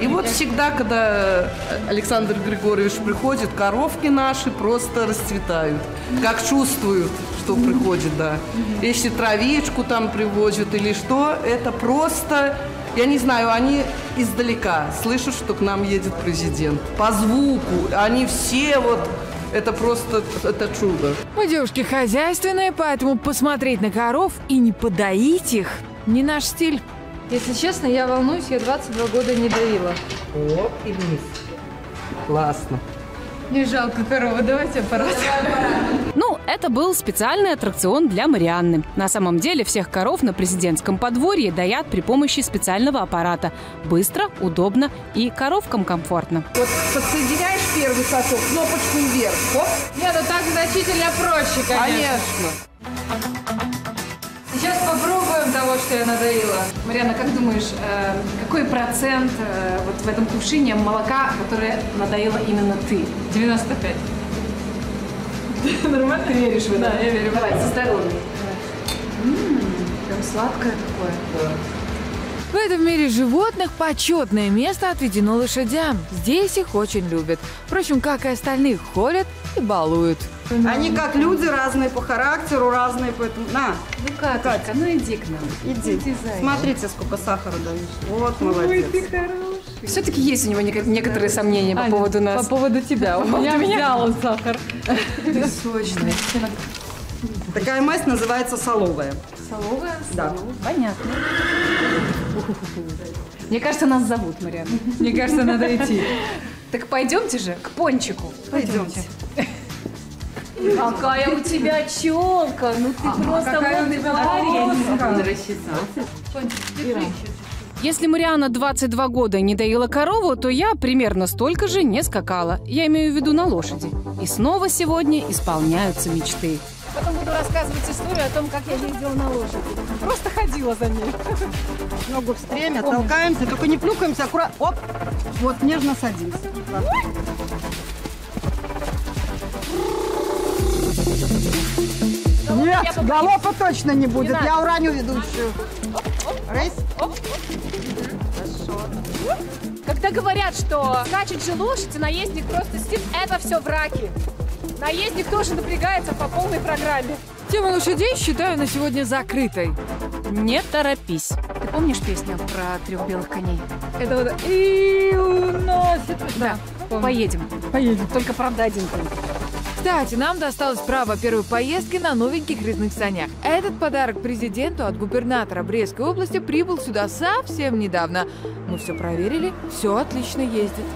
И вот всегда, когда Александр Григорьевич приходит, коровки наши просто расцветают. Как чувствуют, что приходит, да. Если травичку там привозят или что, это просто, я не знаю, они издалека слышат, что к нам едет президент. По звуку, они все вот, это просто, это чудо. Мы девушки хозяйственные, поэтому посмотреть на коров и не подоить их не наш стиль. Если честно, я волнуюсь, я 22 года не доила. Оп, и вниз. Классно. Не жалко корову, давайте аппарат. Ну, это был специальный аттракцион для Марианны. На самом деле всех коров на президентском подворье доят при помощи специального аппарата. Быстро, удобно и коровкам комфортно. Вот подсоединяешь первый сосок, кнопочку вверх. Оп. Нет, ну так значительно проще, конечно. Конечно. Попробуем того, что я надоила. Марьяна, как думаешь, э, какой процент э, вот в этом кувшине молока, которое надоела именно ты? 95. Нормально? Ты веришь в это? Да, я верю. Давай, со стороны. Прям сладкое такое. В этом мире животных почетное место отведено лошадям. Здесь их очень любят. Впрочем, как и остальных, холят и балуют. Они как люди, разные по характеру, разные поэтому... На, Ну, Катюшка, ну иди к нам. иди. Иди, зайка. Смотрите, сколько сахара даешь. Вот, молодец. Все-таки есть у него нек- некоторые сомнения по Аня, поводу нас. По поводу тебя. У меня взял он сахар. Ты сочный. Такая масть называется соловая. Соловая? Да. Понятно. Мне кажется, нас зовут, Марьяна. Мне кажется, надо идти. Так пойдемте же к пончику. Пойдемте. Какая у тебя челка! Ну ты просто какая волоска. Если Мариана 22 года не доила корову, то я примерно столько же не скакала. Я имею в виду на лошади. И снова сегодня исполняются мечты. Потом буду рассказывать историю о том, как я ездила на лошади. Просто ходила за ней. Ногу в стремя, толкаемся, только не плюкаемся, аккуратно. Оп, вот нежно садимся. Нет, галопа точно не будет. Я ураню ведущую. Рейс. Когда говорят, что скачет же лошадь, и наездник просто сидит, это все враки. Наездник тоже напрягается по полной программе. Тему лошадей считаю на сегодня закрытой. Не торопись. Ты помнишь песню про трех белых коней? Это вот и уносит. Да. Поедем. Поедем. Только правда один конь. Кстати, нам досталось право первой поездки на новеньких резных санях. Этот подарок президенту от губернатора Брестской области прибыл сюда совсем недавно. Мы все проверили, все отлично ездит.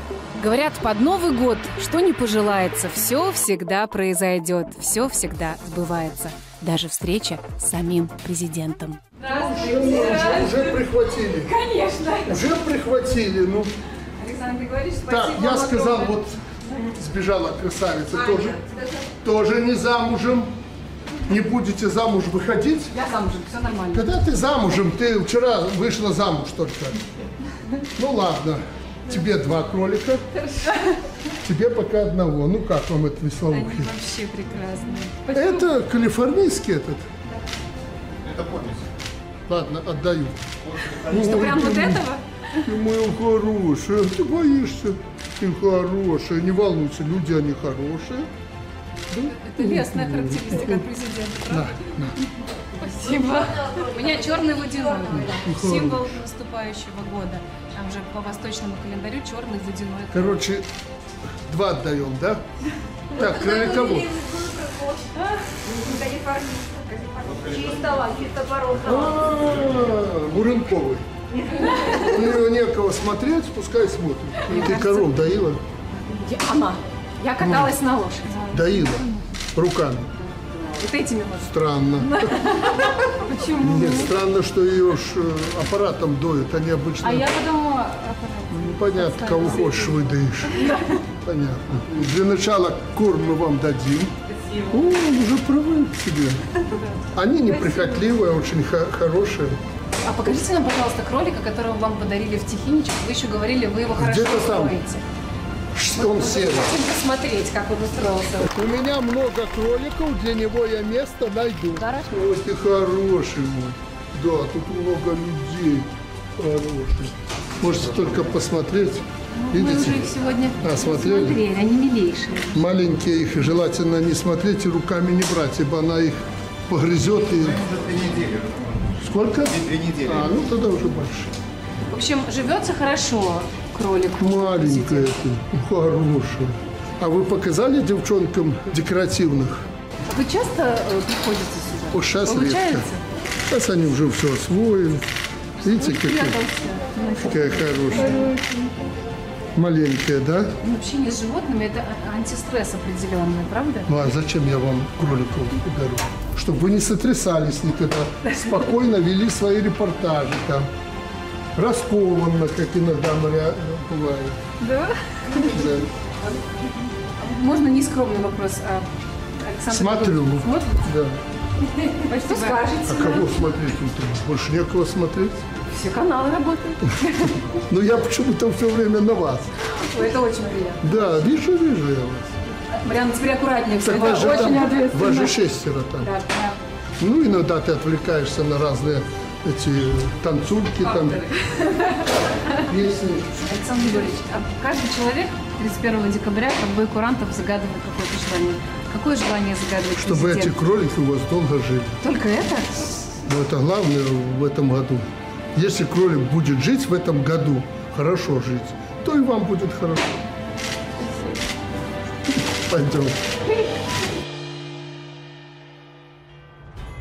Говорят, под Новый год, что не пожелается, все всегда произойдет, все всегда сбывается. даже встреча с самим президентом. Уже прихватили. Конечно. Уже прихватили, ну. Александр Григорьевич, Так, спасибо я вам сказал, огромное. вот сбежала красавица, Аня, тоже, тоже не замужем. Не будете замуж выходить? Я замужем, все нормально. Когда ты замужем? Ты вчера вышла замуж только. Ну ладно, тебе два кролика, тебе пока одного. Ну как вам это веслоухий? Вообще прекрасные. Это калифорнийский этот? Это помесь. Ладно, отдаю. Что, прям вот этого? Ты моя хорошая, ты боишься? Ты хорошая, не волнуйся, люди они хорошие. Это лестная характеристика президента, правда? на. Спасибо. У меня черный водяной. Символ наступающего года. Там же по восточному календарю черный водяной. Короче, два отдаем, да? Так, кроликовод. Чисто, чисто порог. А, Муренковый. У него некого смотреть, пускай смотрит. Ты коров доила? Она. Я каталась на лошади. Доила. Руками. Вот этими вот. Странно. Почему? Нет, странно, что ее ж э, аппаратом доят, они обычно... А я подумала, Ну, Понятно, кого хочешь выдаешь. Понятно. Для начала корм мы вам дадим. О, уже привык к тебе. Они неприхотливые, очень хо- хорошие. А покажите нам, пожалуйста, кролика, которого вам подарили в Тихиничах. Вы еще говорили, вы его хорошо Где-то там. устроите. Что он серый. Хотим посмотреть, как он устроился. У меня много кроликов, для него я место найду. Ой, ты хороший мой. Да, тут много людей хороших. Можете только посмотреть. Мы уже Видите? их сегодня А, смотрели? смотрели, они милейшие. Маленькие их желательно не смотреть и руками не брать, ибо она их погрызет и... Сколько? Две недели. А, ну тогда уже больше. В общем, живется хорошо кролик. Маленькая ты, ну, хорошая. А вы показали девчонкам декоративных? А Вы часто э, приходите сюда? Вот сейчас Получается? редко. Сейчас они уже все освоили. Видите, какая, Спрятался. какая хорошая. Маленькая, да? Ну, Общение с животными – это антистресс определенный, правда? Ну а зачем я вам кроликов дарю? Чтобы вы не сотрясались никогда. Спокойно вели свои репортажи там. Раскованно, как иногда Мария бывает. Да? Да. Можно нескромный вопрос. А, Александр Смотрю. Смотрите? Да. Что скажете? А кого смотреть? Больше некого смотреть? Все каналы работают. Ну я почему-то все время на вас. Это очень приятно. Да, вижу, вижу я вас. Марианна, теперь аккуратнее Так всегда. вас же Очень там, ответственно. вас же шестеро там. Да, да. Ну, иногда ты отвлекаешься на разные эти танцульки там, песни. Александр Григорьевич, а каждый человек 31 декабря под бой курантов загадывает какое-то желание. Какое желание загадывает Чтобы эти кролики у вас долго жили. Только это? Но это главное в этом году. Если кролик будет жить в этом году, хорошо жить, то и вам будет хорошо. Пойдем.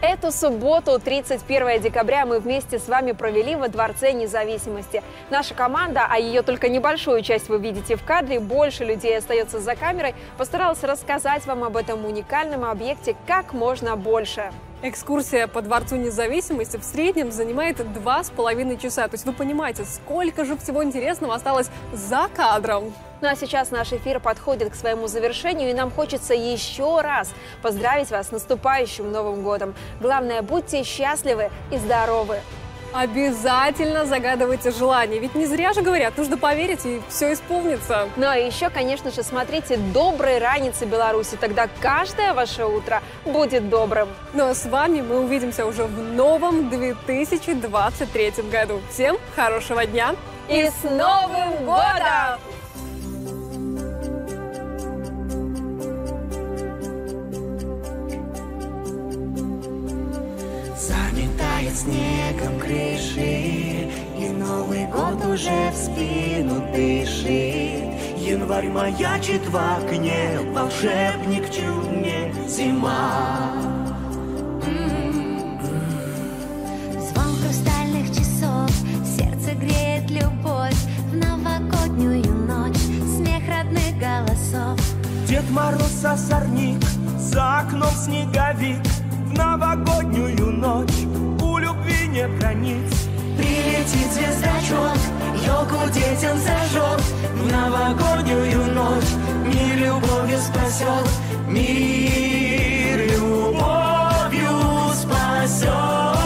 Эту субботу, 31 декабря, мы вместе с вами провели во Дворце независимости. Наша команда, а ее только небольшую часть вы видите в кадре, больше людей остается за камерой, постаралась рассказать вам об этом уникальном объекте как можно больше. Экскурсия по Дворцу независимости в среднем занимает два с половиной часа. То есть вы понимаете, сколько же всего интересного осталось за кадром. Ну а сейчас наш эфир подходит к своему завершению, и нам хочется еще раз поздравить вас с наступающим Новым годом. Главное, будьте счастливы и здоровы. Обязательно загадывайте желания, ведь не зря же говорят, нужно поверить и все исполнится. Ну а еще, конечно же, смотрите «Доброй раницы Беларуси», тогда каждое ваше утро будет добрым. Ну а с вами мы увидимся уже в новом 2023 году. Всем хорошего дня И с Новым годом! Заметает снегом крыши И Новый год уже в спину дышит. Январь маячит в окне Волшебник чудне зима. Звон хрустальных часов, сердце греет любовь. В новогоднюю ночь, смех родных голосов. Дед Мороз озорник, за окном снеговик в новогоднюю ночь у любви не границ. Прилетит звездочет, елку детям зажжет, в новогоднюю ночь мир любовью спасет, мир любовью спасет.